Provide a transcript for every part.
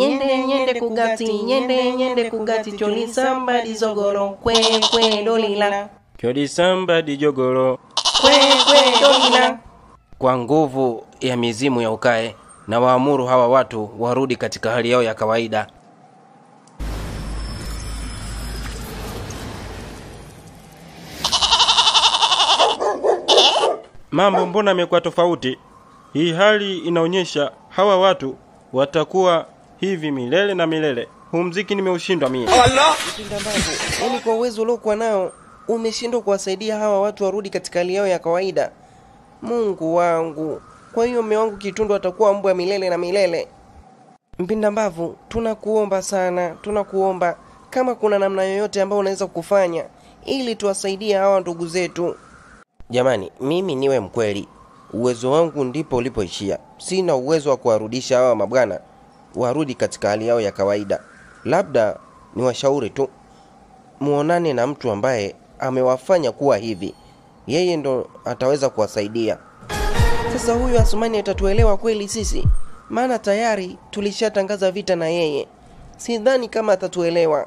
nyende nyende kugati nyende nyende kugati choli di zogoro kwe kwe dolila choli samba di kwe kwe dolila kwa nguvu ya mizimu ya ukae na waamuru hawa watu warudi katika hali yao ya kawaida. Mambo mbona amekuwa tofauti? Hii hali inaonyesha hawa watu watakuwa hivi milele na milele. Huu mziki nimeushindwa mie. Allah! yaani kwa uwezo uliokuwa nao umeshindwa kuwasaidia hawa watu warudi katika hali yao ya kawaida. Mungu wangu, kwa hiyo mme wangu Kitundu atakuwa mbwa milele na milele. Mpinda mbavu, tunakuomba sana, tunakuomba kama kuna namna yoyote ambayo unaweza kufanya ili tuwasaidie hawa ndugu zetu. Jamani, mimi niwe mkweli, uwezo wangu ndipo ulipoishia. Sina uwezo wa kuwarudisha hawa mabwana warudi katika hali yao ya kawaida. Labda ni washauri tu, muonane na mtu ambaye amewafanya kuwa hivi, yeye ndo ataweza kuwasaidia. Sasa huyu Asumani atatuelewa kweli sisi? Maana tayari tulishatangaza vita na yeye. Sidhani kama atatuelewa.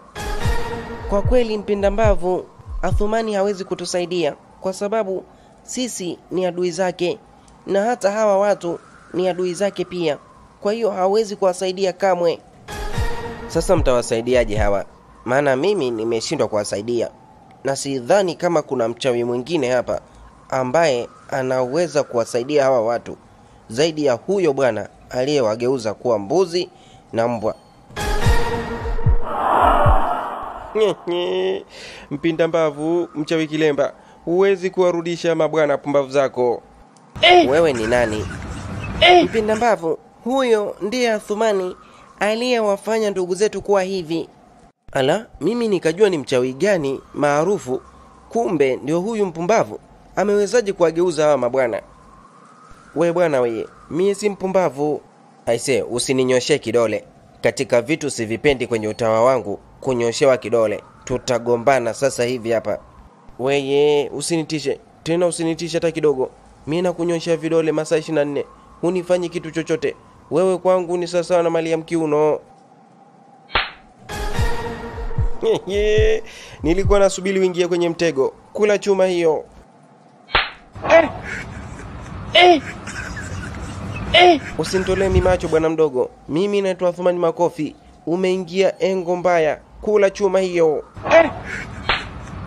Kwa kweli, mpinda mbavu, Athumani hawezi kutusaidia kwa sababu sisi ni adui zake, na hata hawa watu ni adui zake pia. Kwa hiyo hawezi kuwasaidia kamwe. Sasa mtawasaidiaje hawa? Maana mimi nimeshindwa kuwasaidia, na sidhani kama kuna mchawi mwingine hapa ambaye anaweza kuwasaidia hawa watu zaidi ya huyo bwana aliyewageuza kuwa mbuzi na mbwa. Mpinda mbavu, mchawi kilemba, huwezi kuwarudisha mabwana pumbavu zako. Wewe ni nani? Mpinda mbavu, huyo ndiye Athumani aliyewafanya ndugu zetu kuwa hivi. Ala, mimi nikajua ni mchawi gani maarufu, kumbe ndio huyu mpumbavu. Amewezaje kuwageuza hawa mabwana? We bwana weye, mie si mpumbavu. Aise, usininyoshee kidole. Katika vitu sivipendi kwenye utawa wangu kunyoshewa kidole. Tutagombana sasa hivi hapa. Weye, usinitishe tena, usinitishe hata kidogo. Mie nakunyosha vidole masaa 24 hunifanyi kitu chochote. Wewe kwangu ni sawasawa na mali ya mkiuno. Nilikuwa nasubiri uingie kwenye mtego. Kula chuma hiyo. Eh. Eh. Eh. Usinitolee mimacho bwana mdogo. Mimi naitwa Thumani Makofi. Umeingia engo mbaya. Kula chuma hiyo. Eh.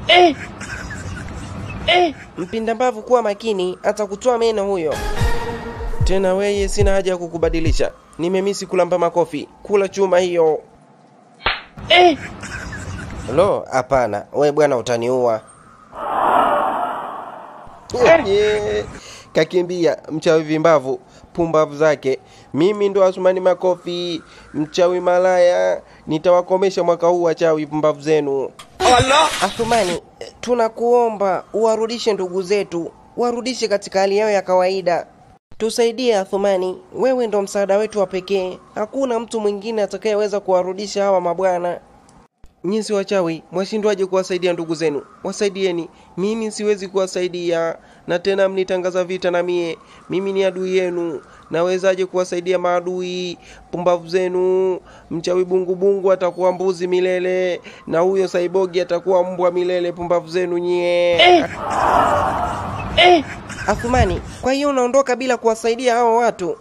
Eh. Eh. Mpinda mbavu, kuwa makini, atakutoa meno huyo. Tena weye, sina haja ya kukubadilisha. Nimemisi kulamba makofi. Kula chuma hiyo. eh. Lo, hapana, we bwana utaniua. Yeah. Kakimbia mchawi vimbavu, pumbavu zake. Mimi ndo Asumani Makofi, mchawi malaya. Nitawakomesha mwaka huu wachawi pumbavu zenu. Athumani, tunakuomba uwarudishe ndugu zetu, warudishe katika hali yao ya kawaida. Tusaidie Athumani, wewe ndo msaada wetu wa pekee. Hakuna mtu mwingine atakayeweza kuwarudisha hawa mabwana. Nyinyi wachawi, mwashindwaje kuwasaidia ndugu zenu? Wasaidieni, mimi siwezi kuwasaidia, na tena mnitangaza vita na mie. Mimi ni adui yenu, nawezaje kuwasaidia maadui? Pumbavu zenu. Mchawi bungubungu atakuwa mbuzi milele, na huyo saibogi atakuwa mbwa milele. Pumbavu zenu nyie. Eh! Eh! Athumani, kwa hiyo unaondoka bila kuwasaidia hao watu?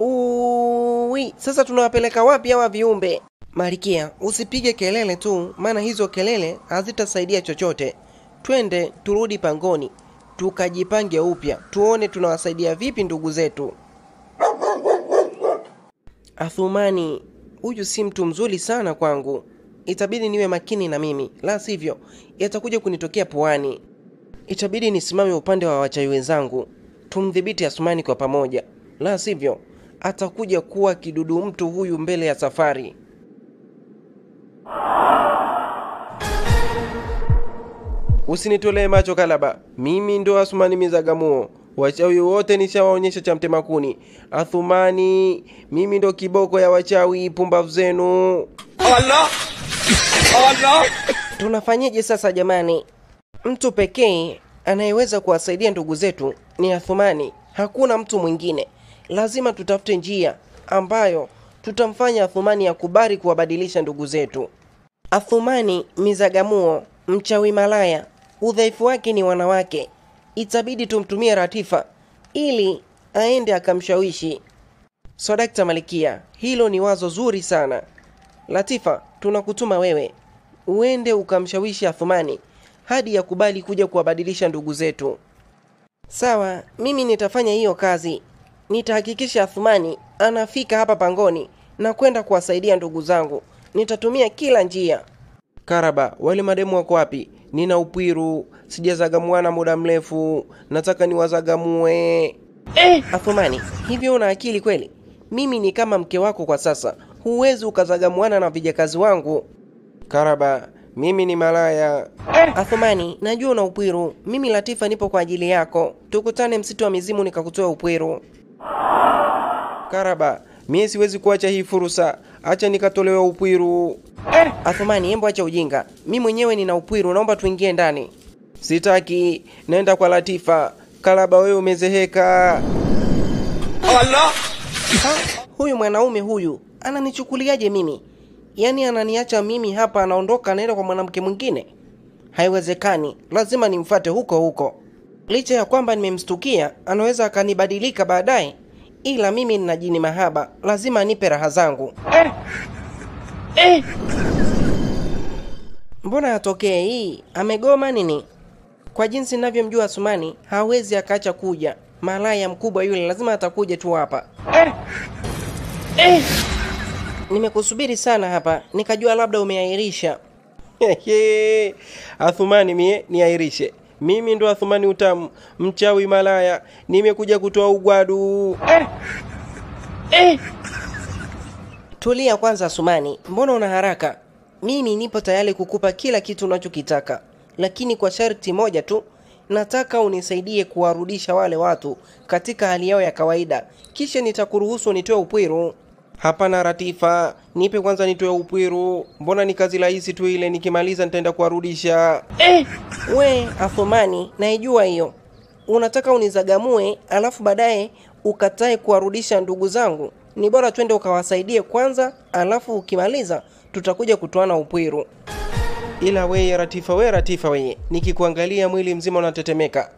Uwi, sasa tunawapeleka wapi hawa viumbe? Marikia, usipige kelele tu, maana hizo kelele hazitasaidia chochote. Twende turudi pangoni, tukajipange upya, tuone tunawasaidia vipi ndugu zetu. Athumani, huyu si mtu mzuri sana kwangu. Itabidi niwe makini na mimi, la sivyo yatakuja kunitokea puani. Itabidi nisimame upande wa wachawi wenzangu, tumdhibiti Athumani kwa pamoja, la sivyo atakuja kuwa kidudu mtu huyu mbele ya safari. Usinitolee macho Kalaba, mimi ndo Athumani Mizagamuo. Wachawi wote nishawaonyesha cha mtema kuni. Athumani, mimi ndo kiboko ya wachawi, pumbavu zenu. Tunafanyeje sasa jamani? Mtu pekee anayeweza kuwasaidia ndugu zetu ni Athumani, hakuna mtu mwingine. Lazima tutafute njia ambayo tutamfanya Athumani akubali kuwabadilisha ndugu zetu. Athumani Mizagamuo, mchawi malaya, udhaifu wake ni wanawake. Itabidi tumtumie Ratifa ili aende akamshawishi. So Dakta Malikia, hilo ni wazo zuri sana. Latifa, tunakutuma wewe uende ukamshawishi Athumani hadi yakubali kuja kuwabadilisha ndugu zetu. Sawa, mimi nitafanya hiyo kazi. Nitahakikisha Athumani anafika hapa pangoni na kwenda kuwasaidia ndugu zangu. Nitatumia kila njia. Karaba, wale mademu wako wapi? Nina upwiru, sijazagamuana muda mrefu, nataka niwazagamue. Eh, Athumani, hivyo una akili kweli? Mimi ni kama mke wako kwa sasa, huwezi ukazagamuana na vijakazi wangu. Karaba, mimi ni malaya. Eh, Athumani, najua una upwiru. Mimi Latifa nipo kwa ajili yako. Tukutane msitu wa mizimu nikakutoa upwiru. Karaba, mie siwezi kuacha hii fursa, acha nikatolewa upwiru. Athumani, embo acha ujinga. Mi mwenyewe nina upwiru, naomba tuingie ndani. Sitaki, naenda kwa Latifa. Kalaba wewe umezeheka. Allah! huyu mwanaume huyu ananichukuliaje mimi? Yaani ananiacha mimi hapa, anaondoka anaenda kwa mwanamke mwingine? Haiwezekani, lazima nimfate huko huko. Licha ya kwamba nimemstukia, anaweza akanibadilika baadaye, ila mimi nina jini mahaba, lazima nipe raha zangu. eh. Eh. Mbona atokee hii? Amegoma nini? Kwa jinsi ninavyomjua Sumani, hawezi akaacha kuja. Malaya mkubwa yule, lazima atakuja tu hapa. eh. eh. Nimekusubiri sana hapa, nikajua labda umeahirisha. Athumani mie niahirishe? Mimi ndo Athumani utamu, mchawi malaya, nimekuja kutoa ugwadu. eh. Eh. Tulia kwanza Asumani, mbona una haraka? Mimi nipo tayari kukupa kila kitu unachokitaka, lakini kwa sharti moja tu. Nataka unisaidie kuwarudisha wale watu katika hali yao ya kawaida, kisha nitakuruhusu nitoe upwiru. Hapana Ratifa, nipe kwanza nitoe upwiru. Mbona ni kazi rahisi tu ile, nikimaliza nitaenda kuwarudisha. Eh, we Athumani, naijua hiyo. Unataka unizagamue alafu baadaye ukatae kuwarudisha ndugu zangu? Ni bora twende ukawasaidie kwanza, alafu ukimaliza tutakuja kutoana upwiru. Ila weye Ratifa, we Ratifa, weye nikikuangalia mwili mzima unatetemeka.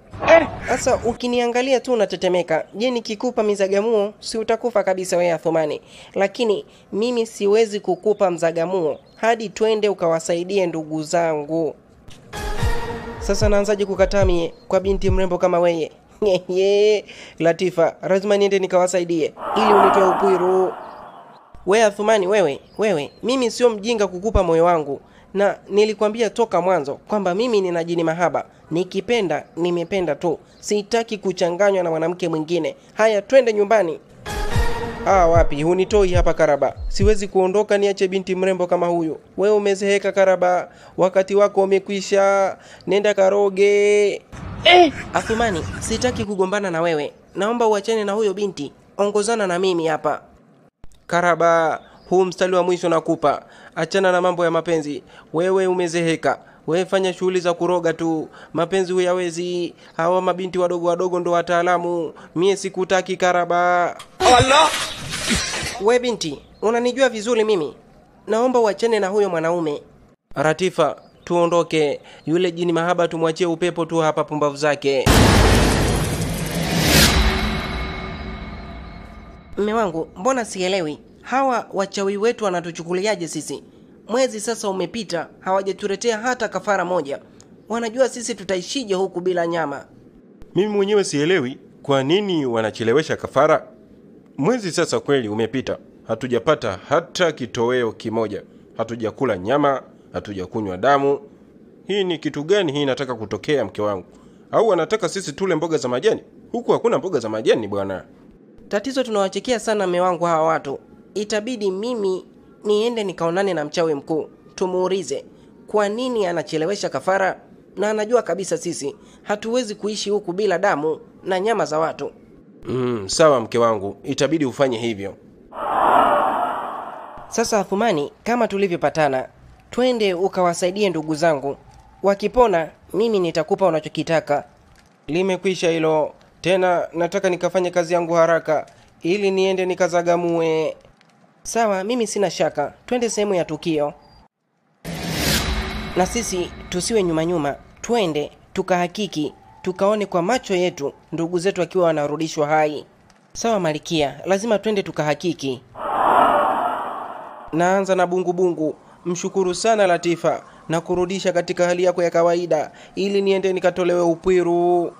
Sasa ukiniangalia tu unatetemeka. Je, nikikupa mizagamuo si utakufa kabisa wewe Athumani? Lakini mimi siwezi kukupa mzagamuo hadi twende ukawasaidie ndugu zangu. Sasa naanzaje kukataa mie kwa binti mrembo kama weye? Ye, Latifa, lazima niende nikawasaidie ili unitoe upwiru. We Athumani, wewe wewe, mimi sio mjinga kukupa moyo wangu, na nilikwambia toka mwanzo kwamba mimi nina jini mahaba. Nikipenda nimependa tu, sitaki kuchanganywa na mwanamke mwingine. Haya, twende nyumbani. Ah, wapi, hunitoi hapa Karaba. Siwezi kuondoka niache binti mrembo kama huyu. Wewe umezeheka Karaba, wakati wako umekwisha. Nenda karoge. Eh, Athumani, sitaki kugombana na wewe. Naomba uachane na huyo binti, ongozana na mimi hapa. Karaba, huu mstari wa mwisho nakupa. Achana na mambo ya mapenzi. Wewe umezeheka. Wewe fanya shughuli za kuroga tu. Mapenzi huyawezi. Hawa mabinti wadogo wadogo ndo wataalamu. Mie sikutaki Karaba. Allah! We binti, unanijua vizuri mimi. Naomba uachane na huyo mwanaume. Ratifa, tuondoke. Yule jini mahaba tumwachie upepo tu hapa pumbavu zake. Mme wangu, mbona sielewi? Hawa wachawi wetu wanatuchukuliaje sisi? Mwezi sasa umepita, hawajatuletea hata kafara moja. Wanajua sisi tutaishije huku bila nyama. Mimi mwenyewe sielewi kwa nini wanachelewesha kafara. Mwezi sasa kweli umepita, hatujapata hata kitoweo kimoja, hatujakula nyama, hatujakunywa damu. Hii ni kitu gani hii inataka kutokea, mke wangu? Au wanataka sisi tule mboga za majani? Huku hakuna mboga za majani bwana. Tatizo tunawachekea sana mme wangu hawa watu. Itabidi mimi niende nikaonane na mchawi mkuu, tumuulize kwa nini anachelewesha kafara, na anajua kabisa sisi hatuwezi kuishi huku bila damu na nyama za watu. Mm, sawa mke wangu, itabidi ufanye hivyo. Sasa Athumani, kama tulivyopatana, twende ukawasaidie ndugu zangu. Wakipona mimi nitakupa unachokitaka. Limekwisha hilo. Tena nataka nikafanye kazi yangu haraka ili niende nikazagamue. Sawa, mimi sina shaka. Twende sehemu ya tukio, na sisi tusiwe nyuma nyuma, twende tukahakiki, tukaone kwa macho yetu ndugu zetu akiwa wanarudishwa hai. Sawa Malikia, lazima twende tukahakiki. Naanza na bungubungu. Mshukuru sana Latifa na kurudisha katika hali yako ya kawaida, ili niende nikatolewe upwiru.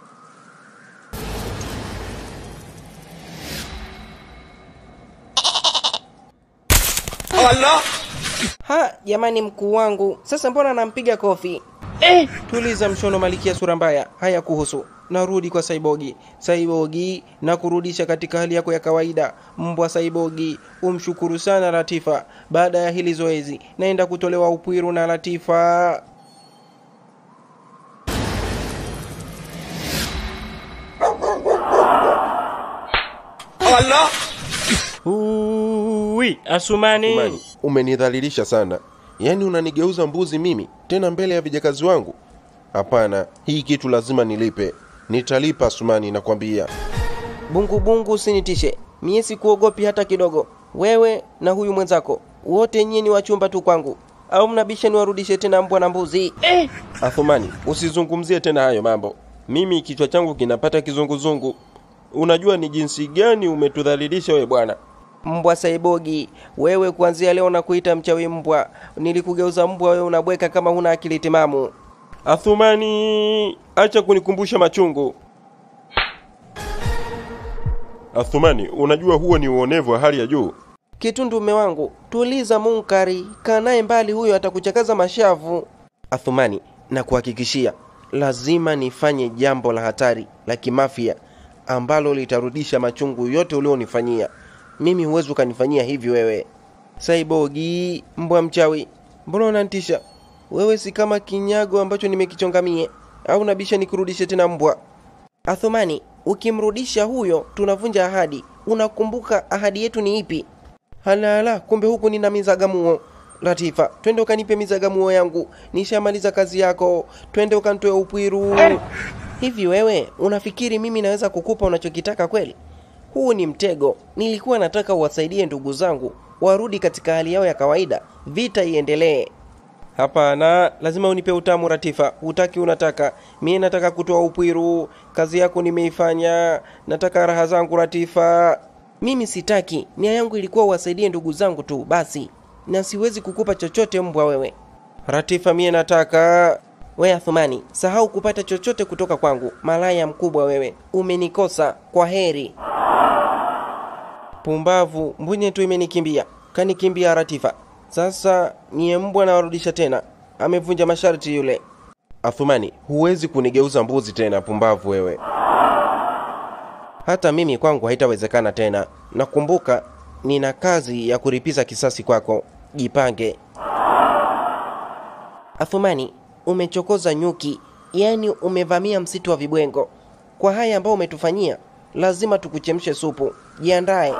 Ha, jamani, mkuu wangu, sasa mbona nampiga kofi? Eh, tuliza mshono, Malikia sura mbaya. Haya kuhusu narudi kwa Saibogi. Saibogi, na kurudisha katika hali yako ya kawaida. Mbwa Saibogi, umshukuru sana Latifa. Baada ya hili zoezi, naenda kutolewa upwiru na Latifa. Ui, Asumani. Asumani, umenidhalilisha sana. Yaani unanigeuza mbuzi mimi tena mbele ya vijakazi wangu? Hapana, hii kitu lazima nilipe. Nitalipa Asumani, nakwambia. Bungubungu, usinitishe mie, sikuogopi hata kidogo. Wewe na huyu mwenzako wote nyie ni wachumba tu kwangu, au mnabisha niwarudishe tena mbwa na mbuzi? Eh, Athumani, usizungumzie tena hayo mambo. Mimi kichwa changu kinapata kizunguzungu. Unajua ni jinsi gani umetudhalilisha we bwana. Mbwa Saibogi, wewe kuanzia leo na kuita mchawi mbwa. Nilikugeuza mbwa, wewe unabweka kama huna akili timamu. Athumani, acha kunikumbusha machungu. Athumani, unajua huo ni uonevu wa hali ya juu. Kitundu mme wangu, tuliza munkari, kaa naye mbali, huyo atakuchakaza mashavu. Athumani, na kuhakikishia lazima nifanye jambo la hatari la kimafia ambalo litarudisha machungu yote ulionifanyia mimi. Huwezi ukanifanyia hivi wewe. Saibogi, mbwa mchawi, mbona unantisha wewe? Si kama kinyago ambacho nimekichongamie au nabisha nikurudishe tena mbwa? Athumani, ukimrudisha huyo tunavunja ahadi. Unakumbuka ahadi yetu ni ipi? Halala, kumbe huku nina mizagamuo. Latifa, twende ukanipe mizagamuo yangu, nishamaliza kazi yako. Twende ukantoe upwiru. Hivi wewe unafikiri mimi naweza kukupa unachokitaka kweli? Huu ni mtego. Nilikuwa nataka uwasaidie ndugu zangu warudi katika hali yao ya kawaida, vita iendelee. Hapana, lazima unipe utamu Ratifa. Hutaki unataka, mie nataka kutoa upwiru. Kazi yako nimeifanya, nataka raha zangu Ratifa. Mimi sitaki, nia yangu ilikuwa uwasaidie ndugu zangu tu basi, na siwezi kukupa chochote mbwa wewe. Ratifa, mie nataka we Athumani, sahau kupata chochote kutoka kwangu. Malaya mkubwa wewe, umenikosa. Kwa heri. Pumbavu, mbunye tu imenikimbia, kanikimbia Ratifa. Sasa niye mbwa nawarudisha tena, amevunja masharti yule. Athumani, huwezi kunigeuza mbuzi tena, pumbavu wewe. Hata mimi kwangu haitawezekana tena. Nakumbuka nina kazi ya kuripiza kisasi kwako, jipange. Athumani, umechokoza nyuki, yaani umevamia msitu wa vibwengo. Kwa haya ambayo umetufanyia, lazima tukuchemshe supu. Jiandae.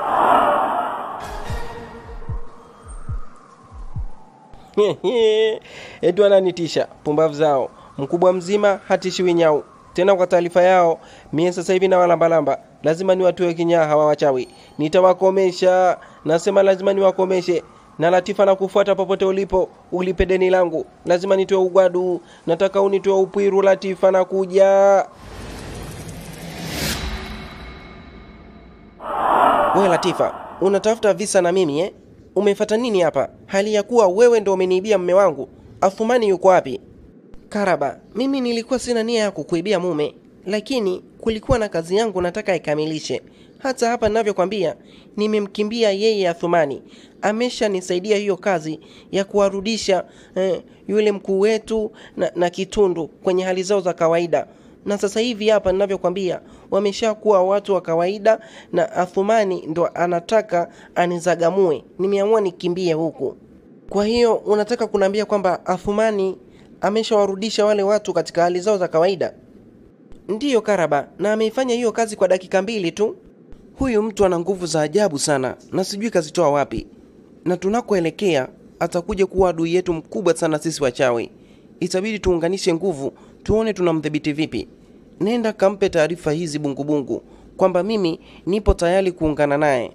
Edu ananitisha, pumbavu zao. Mkubwa mzima hatishiwi nyau. Tena kwa taarifa yao, mie sasa hivi na walambalamba, lazima niwatue kinyaa hawa wachawi. Nitawakomesha, nasema lazima niwakomeshe. Na Latifa na kufuata popote ulipo, ulipe deni langu. Lazima nitoe ugwadu, nataka unitoe upwiru. Latifa na kuja. Wewe Latifa, unatafuta visa na mimi eh? Umefata nini hapa, hali ya kuwa wewe ndo umeniibia mme wangu? Athumani yuko wapi? Karaba, mimi nilikuwa sina nia ya kukuibia mume, lakini kulikuwa na kazi yangu nataka ikamilishe. Hata hapa ninavyokwambia, nimemkimbia yeye Athumani, ameshanisaidia hiyo kazi ya kuwarudisha eh, yule mkuu wetu na, na Kitundu kwenye hali zao za kawaida na sasa hivi hapa ninavyokwambia wameshakuwa watu wa kawaida, na Athumani ndo anataka anizagamue. Nimeamua nikimbie huku. Kwa hiyo unataka kuniambia kwamba Athumani ameshawarudisha wale watu katika hali zao za kawaida? Ndiyo Karaba, na ameifanya hiyo kazi kwa dakika mbili tu. Huyu mtu ana nguvu za ajabu sana, na sijui kazitoa wapi, na tunakoelekea atakuja kuwa adui yetu mkubwa sana sisi wachawi. Itabidi tuunganishe nguvu tuone tunamdhibiti vipi. Nenda kampe taarifa hizi Bungubungu kwamba mimi nipo tayari kuungana naye.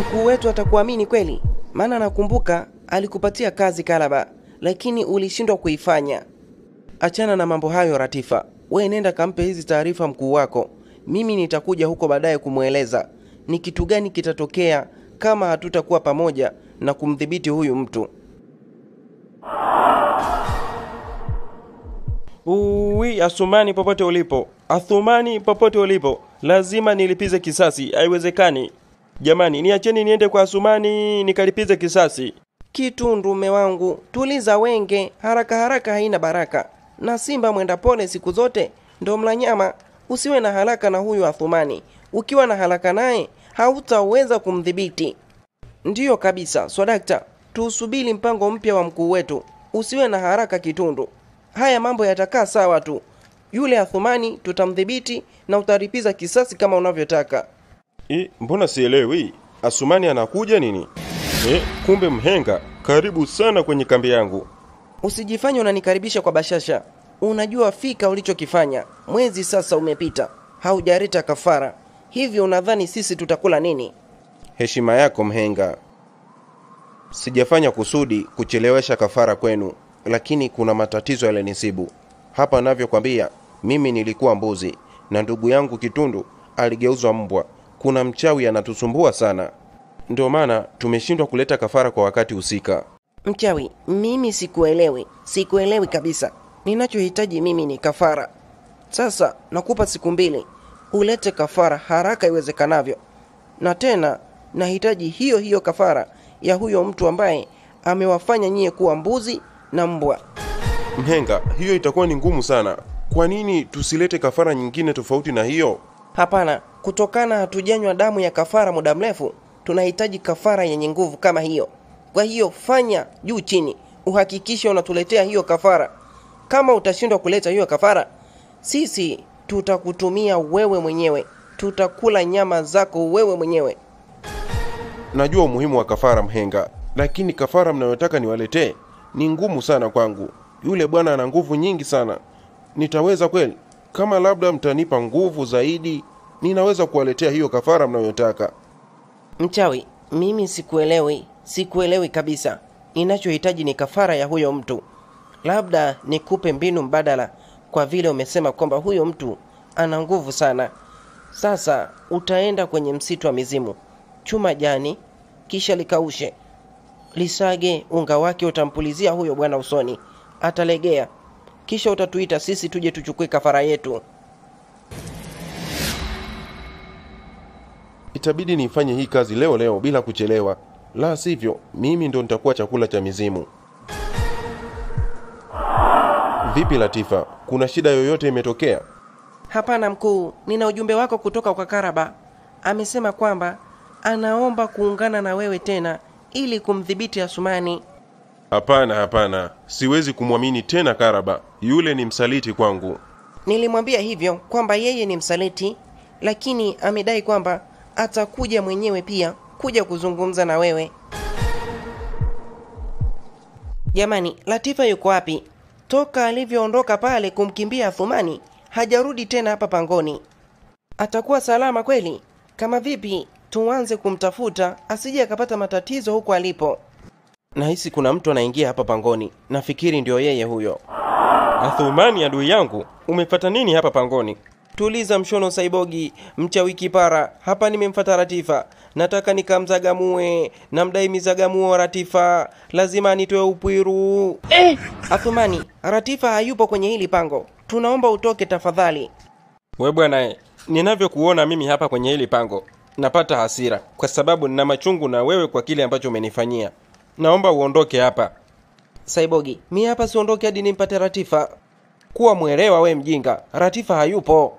Mkuu wetu atakuamini kweli? maana nakumbuka alikupatia kazi Kalaba, lakini ulishindwa kuifanya. Achana na mambo hayo Ratifa, we nenda kampe hizi taarifa mkuu wako. Mimi nitakuja huko baadaye kumweleza ni kitu gani kitatokea kama hatutakuwa pamoja na kumdhibiti huyu mtu. Uwi, Asumani popote ulipo, Athumani popote ulipo, lazima nilipize kisasi. Haiwezekani jamani, niacheni niende kwa Asumani nikalipize kisasi. Kitu ndume wangu, tuliza wenge, haraka haraka haina baraka, na simba mwenda pole siku zote ndo mla nyama. Usiwe na haraka na huyu Athumani, ukiwa na haraka naye hautaweza kumdhibiti. Ndiyo kabisa, swadakta, tuusubiri mpango mpya wa mkuu wetu. Usiwe na haraka Kitundu, haya mambo yatakaa sawa tu. Yule Athumani tutamdhibiti na utaripiza kisasi kama unavyotaka. E, mbona sielewi? Asumani anakuja nini? E, kumbe mhenga, karibu sana kwenye kambi yangu. Usijifanye unanikaribisha kwa bashasha. Unajua fika ulichokifanya. Mwezi sasa umepita, haujaleta kafara. Hivyo unadhani sisi tutakula nini? Heshima yako mhenga. Sijafanya kusudi kuchelewesha kafara kwenu, lakini kuna matatizo yalenisibu Hapa navyokwambia, mimi nilikuwa mbuzi na ndugu yangu Kitundu aligeuzwa mbwa. Kuna mchawi anatusumbua sana, ndio maana tumeshindwa kuleta kafara kwa wakati husika. Mchawi, mimi sikuelewi, sikuelewi kabisa. Ninachohitaji mimi ni kafara. Sasa nakupa siku mbili, ulete kafara haraka iwezekanavyo, na tena nahitaji hiyo hiyo kafara ya huyo mtu ambaye amewafanya nyie kuwa mbuzi na mbwa. Mhenga, hiyo itakuwa ni ngumu sana. Kwa nini tusilete kafara nyingine tofauti na hiyo? Hapana, kutokana hatujanywa damu ya kafara muda mrefu, tunahitaji kafara yenye nguvu kama hiyo. Kwa hiyo fanya juu chini, uhakikishe unatuletea hiyo kafara. Kama utashindwa kuleta hiyo kafara, sisi tutakutumia wewe mwenyewe, tutakula nyama zako wewe mwenyewe. Najua umuhimu wa kafara mhenga, lakini kafara mnayotaka niwaletee ni ngumu sana kwangu. Yule bwana ana nguvu nyingi sana. Nitaweza kweli? Kama labda mtanipa nguvu zaidi, ninaweza kuwaletea hiyo kafara mnayotaka. Mchawi, mimi sikuelewi, sikuelewi kabisa. Ninachohitaji ni kafara ya huyo mtu. Labda nikupe mbinu mbadala, kwa vile umesema kwamba huyo mtu ana nguvu sana. Sasa utaenda kwenye msitu wa mizimu, chuma jani, kisha likaushe, lisage unga wake, utampulizia huyo bwana usoni, atalegea. Kisha utatuita sisi tuje tuchukue kafara yetu. Itabidi nifanye hii kazi leo leo bila kuchelewa, la sivyo mimi ndo nitakuwa chakula cha mizimu. Vipi Latifa, kuna shida yoyote imetokea? Hapana mkuu, nina ujumbe wako kutoka kwa Karaba. Amesema kwamba anaomba kuungana na wewe tena ili kumdhibiti Asumani. Hapana, hapana, siwezi kumwamini tena Karaba. Yule ni msaliti kwangu. Nilimwambia hivyo kwamba yeye ni msaliti, lakini amedai kwamba atakuja mwenyewe pia kuja kuzungumza na wewe. Jamani, Latifa yuko wapi? Toka alivyoondoka pale kumkimbia Athumani hajarudi tena hapa pangoni. Atakuwa salama kweli? Kama vipi, tuanze kumtafuta asije akapata matatizo huko alipo. Nahisi kuna mtu anaingia hapa pangoni, nafikiri ndio yeye huyo. Athumani, adui yangu, umepata nini hapa pangoni? Tuliza mshono Saibogi, mchawi kipara. Hapa nimemfata Ratifa, nataka nikamzagamue, namdai mizagamuo wa Ratifa, lazima nitoe upwiru. Eh! Athumani, Ratifa hayupo kwenye hili pango, tunaomba utoke tafadhali. We bwana, ninavyokuona mimi hapa kwenye hili pango napata hasira kwa sababu nina machungu na wewe kwa kile ambacho umenifanyia. Naomba uondoke hapa. Saibogi, mi hapa siondoke hadi nimpate Ratifa. Kuwa mwelewa we mjinga, Ratifa hayupo.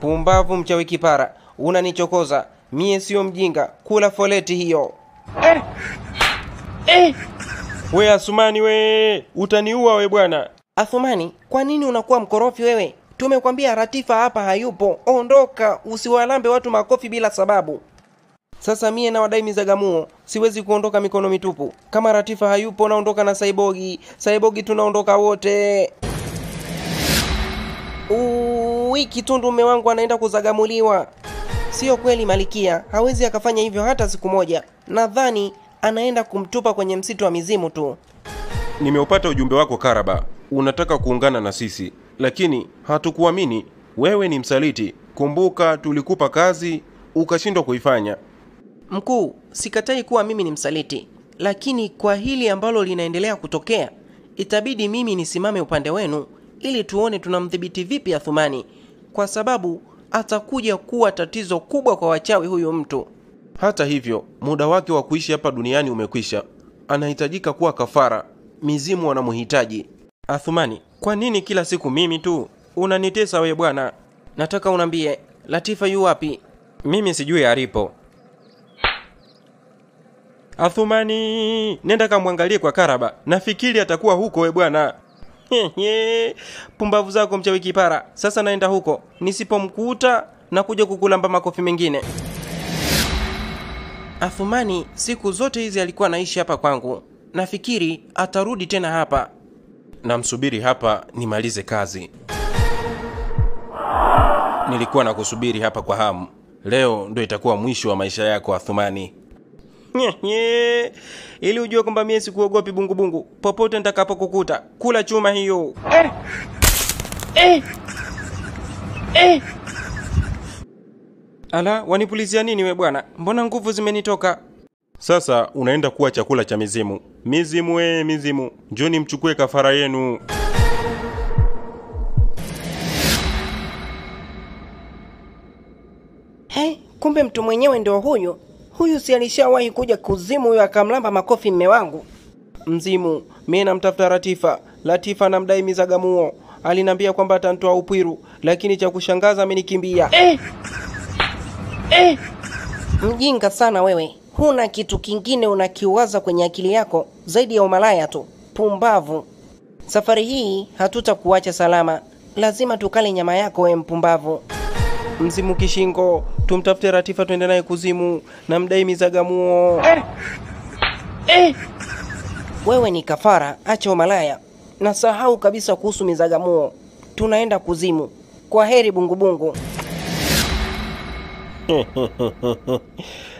Pumbavu mchawi kipara, unanichokoza. Mie sio mjinga, kula foleti hiyo. eh. Eh. We Asumani, we utaniua we bwana. Athumani, kwa nini unakuwa mkorofi wewe? Tumekwambia Ratifa hapa hayupo, ondoka, usiwalambe watu makofi bila sababu. Sasa mie na wadai mizagamuo, siwezi kuondoka mikono mitupu. Kama Ratifa hayupo, naondoka na Saibogi. Saibogi, tunaondoka wote. Uwi, tu mume wangu anaenda kuzagamuliwa. Siyo kweli Malikia, hawezi akafanya hivyo hata siku moja. Nadhani anaenda kumtupa kwenye msitu wa mizimu tu. Nimeupata ujumbe wako Karaba, unataka kuungana na sisi, lakini hatukuamini. Wewe ni msaliti. Kumbuka tulikupa kazi ukashindwa kuifanya. Mkuu, sikatai kuwa mimi ni msaliti, lakini kwa hili ambalo linaendelea kutokea, itabidi mimi nisimame upande wenu ili tuone tunamdhibiti vipi Athumani, kwa sababu atakuja kuwa tatizo kubwa kwa wachawi huyu mtu. Hata hivyo, muda wake wa kuishi hapa duniani umekwisha. Anahitajika kuwa kafara. Mizimu wanamhitaji. Athumani, kwa nini kila siku mimi tu? Unanitesa we bwana. Nataka unambie Latifa yu wapi? Mimi sijui alipo. Athumani, nenda kamwangalie kwa Karaba. Nafikiri atakuwa huko we bwana. Pumbavu zako mchawi kipara. Sasa naenda huko, nisipomkuta na kuja kukulamba makofi mengine. Athumani siku zote hizi alikuwa naishi hapa kwangu. Nafikiri atarudi tena hapa. Namsubiri hapa nimalize kazi. Nilikuwa nakusubiri hapa kwa hamu. Leo ndo itakuwa mwisho wa maisha yako Athumani. Ili ujue kwamba mie sikuogopi bungubungu. Popote nitakapokukuta, kula chuma hiyo. eh. Eh. Eh. Ala, wanipulizia nini we bwana? Mbona nguvu zimenitoka? Sasa unaenda kuwa chakula cha mizimu. Mizimu we mizimu, njoni mchukue kafara yenu. eh, kumbe mtu mwenyewe ndio huyu. Huyu si alishawahi kuja kuzimu huyo akamlamba makofi mme wangu. Mzimu, mimi namtafuta Latifa. Latifa namdai mizagamuo. Alinambia kwamba atantoa upwiru, lakini cha kushangaza amenikimbia. Eh! Eh! Mjinga sana wewe. Huna kitu kingine unakiwaza kwenye akili yako zaidi ya umalaya tu. Pumbavu. Safari hii hatutakuacha salama. Lazima tukale nyama yako we mpumbavu. Mzimu kishingo, tumtafute Ratifa twende naye kuzimu na mdai mizagamuo. Eh! Eh! Wewe ni kafara, acha umalaya. Nasahau kabisa kuhusu mizagamuo. Tunaenda kuzimu. Kwa heri bungubungu.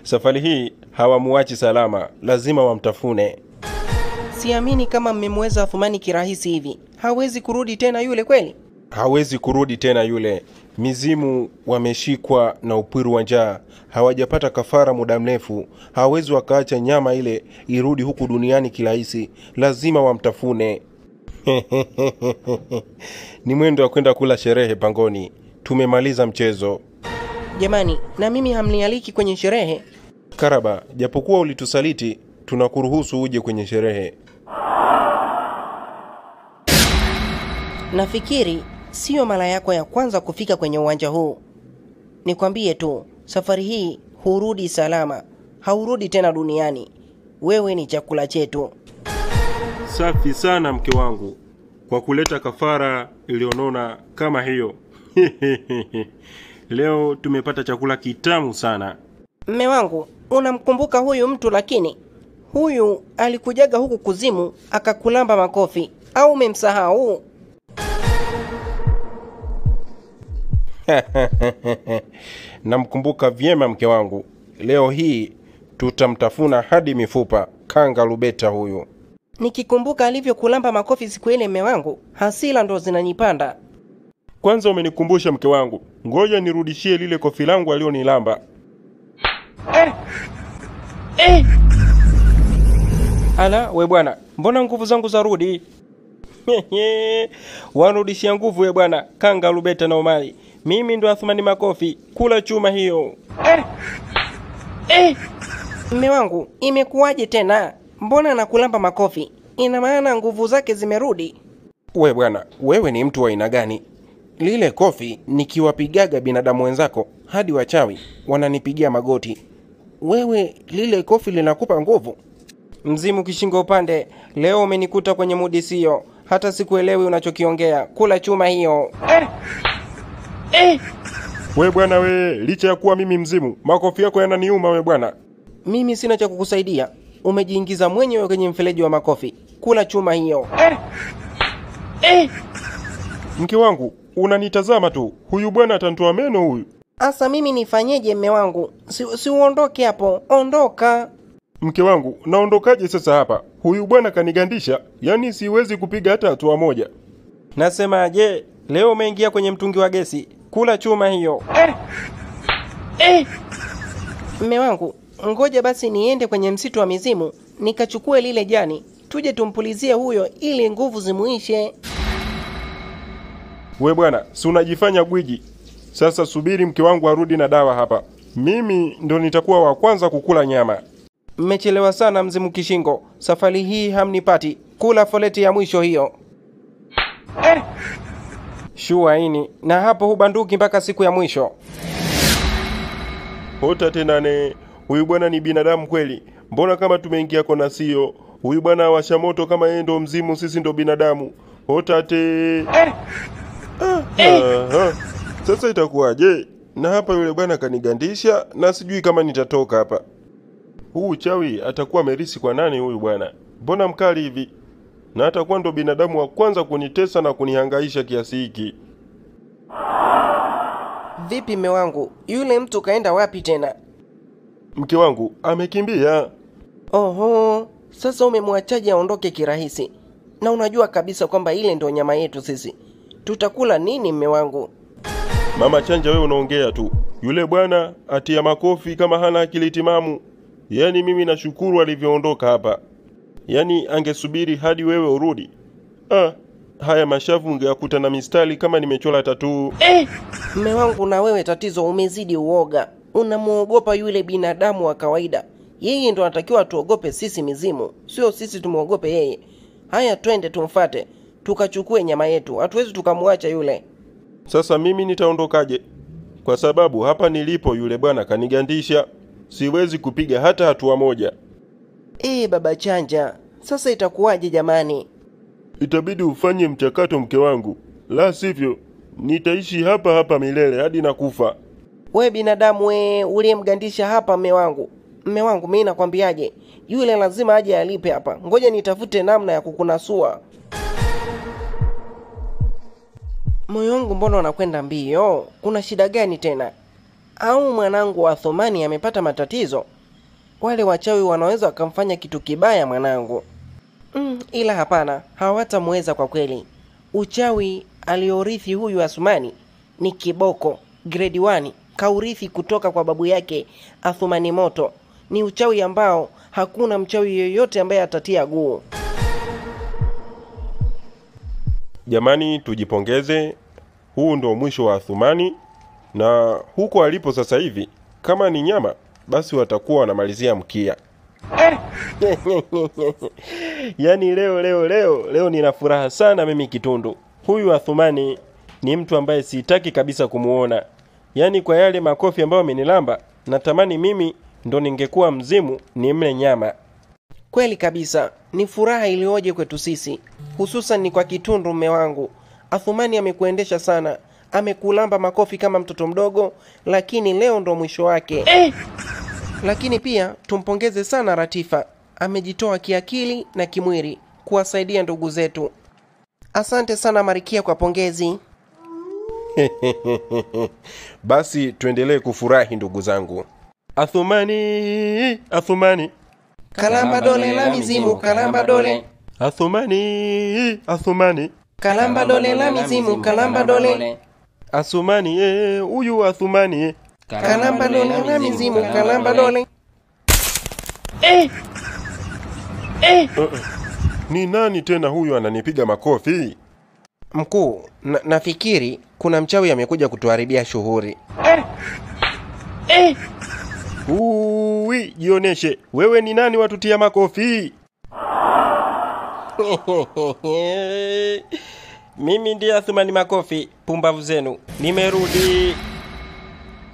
Safari hii hawamuachi salama, lazima wamtafune. Siamini kama mmemweza Athumani kirahisi hivi. Hawezi kurudi tena yule kweli? Hawezi kurudi tena yule. Mizimu wameshikwa na upwiru wa njaa, hawajapata kafara muda mrefu. hawawezi wakaacha nyama ile irudi huku duniani kirahisi, lazima wamtafune. Ni mwendo wa kwenda kula sherehe pangoni. Tumemaliza mchezo. Jamani, na mimi hamnialiki kwenye sherehe? Karaba, japokuwa ulitusaliti, tunakuruhusu uje kwenye sherehe. Nafikiri siyo mara yako ya kwanza kufika kwenye uwanja huu. Nikwambie tu, safari hii hurudi salama, haurudi tena duniani. Wewe ni chakula chetu. Safi sana mke wangu kwa kuleta kafara iliyonona kama hiyo. Leo tumepata chakula kitamu sana. Mme wangu, unamkumbuka huyu mtu lakini huyu alikujaga huku kuzimu akakulamba makofi au umemsahau? Namkumbuka vyema mke wangu. Leo hii tutamtafuna hadi mifupa. Kanga Lubeta huyu. Nikikumbuka alivyokulamba makofi siku ile, mme wangu, hasila ndo zinanyipanda Kwanza umenikumbusha mke wangu, ngoja nirudishie lile kofi langu alionilamba. Ala, we bwana, mbona nguvu zangu zarudi? Wanrudishia nguvu we bwana, Kanga Lubeta na Omari. Mimi ndo Athumani Makofi, kula chuma hiyo. Mme wangu, imekuwaje tena? Mbona anakulamba makofi? Ina maana nguvu zake zimerudi? We bwana, wewe ni mtu wa aina gani? Lile kofi nikiwapigaga binadamu wenzako hadi wachawi wananipigia magoti. Wewe lile kofi linakupa nguvu? Mzimu kishingo upande, leo umenikuta kwenye mudi sio, hata sikuelewi unachokiongea. Kula chuma hiyo. We bwana we, licha ya kuwa mimi mzimu, makofi yako yananiuma we bwana. Mimi sina cha kukusaidia, umejiingiza mwenyewe kwenye mfereji wa makofi. Kula chuma hiyo. Eh. Eh. Mke wangu, unanitazama tu, huyu bwana atantoa meno huyu. Asa mimi nifanyeje mme wangu? Si, si uondoke hapo, ondoka. Mke wangu, naondokaje sasa hapa? Huyu bwana kanigandisha, yaani siwezi kupiga hata hatua moja. Nasema je, leo umeingia kwenye mtungi wa gesi, kula chuma hiyo. Eh. Eh. Mme wangu, ngoja basi niende kwenye msitu wa mizimu nikachukue lile jani, tuje tumpulizie huyo ili nguvu zimuishe. We bwana, si unajifanya gwiji? Sasa subiri mke wangu arudi na dawa hapa, mimi ndo nitakuwa wa kwanza kukula nyama. Mmechelewa sana mzimu Kishingo, safari hii hamnipati. Kula foleti ya mwisho hiyo. Shua ini na hapo hubanduki mpaka siku ya mwisho. Hota tena ne, huyu bwana ni binadamu kweli? Mbona kama tumeingia kona sio? Huyu bwana awasha moto kama yeye ndo mzimu, sisi ndo binadamu. Hota te eh. Sasa itakuwaje? Na hapa yule bwana kanigandisha na sijui kama nitatoka hapa. Huu chawi atakuwa merisi kwa nani huyu bwana? Mbona mkali hivi? Na atakuwa ndo binadamu wa kwanza kunitesa na kunihangaisha kiasi hiki. Vipi mme wangu, yule mtu kaenda wapi tena? Mke wangu amekimbia. Oho, sasa umemwachaje aondoke kirahisi? Na unajua kabisa kwamba ile ndio nyama yetu sisi. Tutakula nini mme wangu? Mama Chanja, wewe unaongea tu. Yule bwana atia makofi kama hana akili timamu. Yaani mimi nashukuru alivyoondoka hapa. Yaani angesubiri hadi wewe urudi. Ah, haya mashavu ungeyakuta na mistari kama nimechola tatuu. Mme wangu, na wewe tatizo umezidi uoga. Unamuogopa yule binadamu wa kawaida. Yeye ndo anatakiwa tuogope sisi mizimu, sio sisi tumwogope yeye. Haya, twende tumfate, tukachukue nyama yetu. Hatuwezi tukamwacha yule. Sasa mimi nitaondokaje? Kwa sababu hapa nilipo yule bwana kanigandisha. Siwezi kupiga hata hatua moja. Ee baba Chanja, sasa itakuwaje jamani? Itabidi ufanye mchakato mke wangu. La sivyo nitaishi hapa hapa milele hadi nakufa. We binadamu we uliyemgandisha hapa mme wangu, mme wangu, mimi nakwambiaje, yule lazima aje alipe hapa. Ngoja nitafute namna ya kukunasua. Moyo wangu mbona unakwenda mbio? Kuna shida gani tena? Au mwanangu wa Thomani amepata matatizo? Wale wachawi wanaweza wakamfanya kitu kibaya mwanangu. Mm, ila hapana, hawatamweza kwa kweli. Uchawi aliorithi huyu Asumani ni kiboko grade 1, kaurithi kutoka kwa babu yake Athumani Moto. Ni uchawi ambao hakuna mchawi yoyote ambaye atatia guu. Jamani, tujipongeze. Huu ndo mwisho wa Athumani, na huko alipo sasa hivi, kama ni nyama, basi watakuwa wanamalizia mkia. Yaani leo leo leo leo nina furaha sana mimi Kitundu. Huyu Athumani ni mtu ambaye sitaki kabisa kumuona. Yaani kwa yale makofi ambayo amenilamba, natamani mimi ndo ningekuwa mzimu ni mle nyama. Kweli kabisa, ni furaha iliyoje kwetu sisi, hususan ni kwa Kitundu mme wangu. Athumani amekuendesha sana, amekulamba makofi kama mtoto mdogo, lakini leo ndo mwisho wake. Lakini pia tumpongeze sana Ratifa, amejitoa kiakili na kimwili kuwasaidia ndugu zetu. Asante sana Marikia kwa pongezi. Basi tuendelee kufurahi ndugu zangu. Athumani, Athumani, Kalamba dole la mizimu, kalamba dole, Athumani, Athumani, kalamba dole la mizimu, kalamba dole, Asumani, eh, huyu Athumani. eh. kalamba dole na mizimu, kalamba dole. Ni nani tena huyu ananipiga makofi? Mkuu, na, nafikiri kuna mchawi amekuja kutuharibia shughuli. Uwi, jioneshe wewe ni nani watutia makofi? Mimi ndiye Athumani Makofi, pumbavu zenu, nimerudi.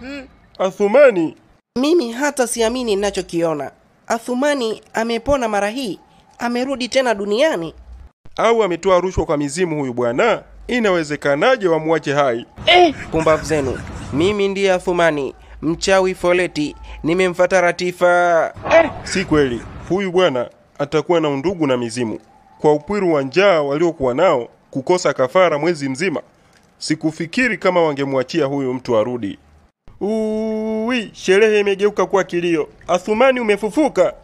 Hmm. Athumani, Mimi hata siamini ninachokiona. Athumani amepona mara hii, amerudi tena duniani. au ametoa rushwa kwa mizimu huyu bwana? Inawezekanaje wamwache hai? eh? Pumbavu zenu, mimi ndiye Athumani, mchawi Foleti, nimemfata Ratifa. eh. Si kweli, huyu bwana atakuwa na undugu na mizimu. Kwa upwiru wa njaa waliokuwa nao, kukosa kafara mwezi mzima, sikufikiri kama wangemwachia huyu mtu arudi. Uwi, sherehe imegeuka kuwa kilio. Athumani umefufuka.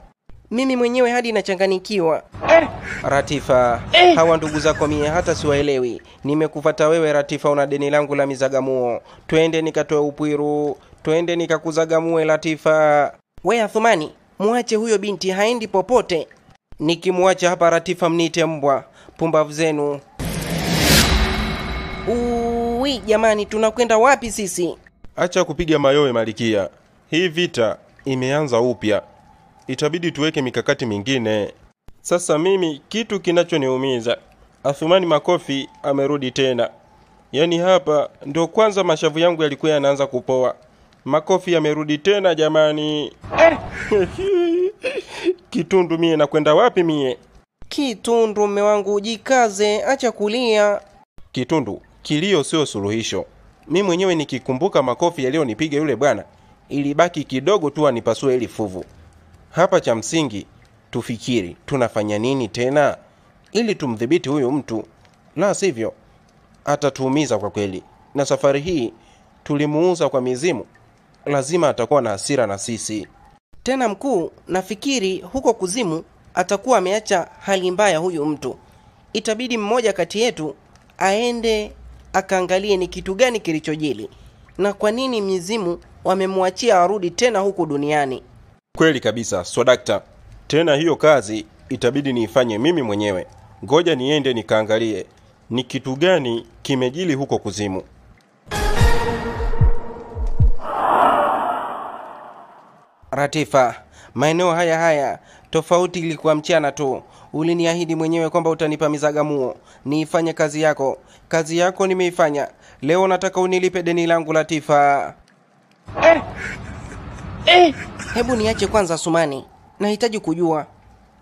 Mimi mwenyewe hadi nachanganikiwa. Ratifa, eh. hawa ndugu zako mie hata siwaelewi. Nimekufata wewe Ratifa, una deni langu la mizagamuo. Twende nikatoe upwiru, twende nikakuzagamue Latifa. We Athumani, mwache huyo binti, haendi popote. Nikimwacha hapa Ratifa, mniite mbwa. Pumbavu zenu. Uwi, jamani, tunakwenda wapi sisi? Acha kupiga mayowe Malikia, hii vita imeanza upya, itabidi tuweke mikakati mingine. Sasa mimi kitu kinachoniumiza, Athumani Makofi amerudi tena. Yaani hapa ndio kwanza mashavu yangu yalikuwa yanaanza kupoa. Makofi yamerudi tena jamani. Kitundu mie nakwenda wapi mie? Kitundu, mme wangu, jikaze, acha kulia. Kitundu, kilio sio suluhisho. Mi mwenyewe nikikumbuka makofi yaliyonipiga yule bwana, ilibaki kidogo tu anipasue ili fuvu. Hapa cha msingi tufikiri tunafanya nini tena ili tumdhibiti huyu mtu, la sivyo atatuumiza kwa kweli. Na safari hii tulimuuza kwa mizimu, lazima atakuwa na hasira na sisi. Tena mkuu, nafikiri huko kuzimu atakuwa ameacha hali mbaya huyu mtu. Itabidi mmoja kati yetu aende akaangalie ni kitu gani kilichojili na kwa nini mizimu wamemwachia arudi tena huku duniani. Kweli kabisa, swadakta. Tena hiyo kazi itabidi niifanye mimi mwenyewe. Ngoja niende nikaangalie ni kitu gani kimejili huko kuzimu. Ratifa, maeneo haya haya tofauti ilikuwa mchana tu. Uliniahidi mwenyewe kwamba utanipa mizagamuo niifanye kazi yako. Kazi yako nimeifanya. Leo nataka unilipe deni langu la Latifa. Hebu niache kwanza, Sumani, nahitaji kujua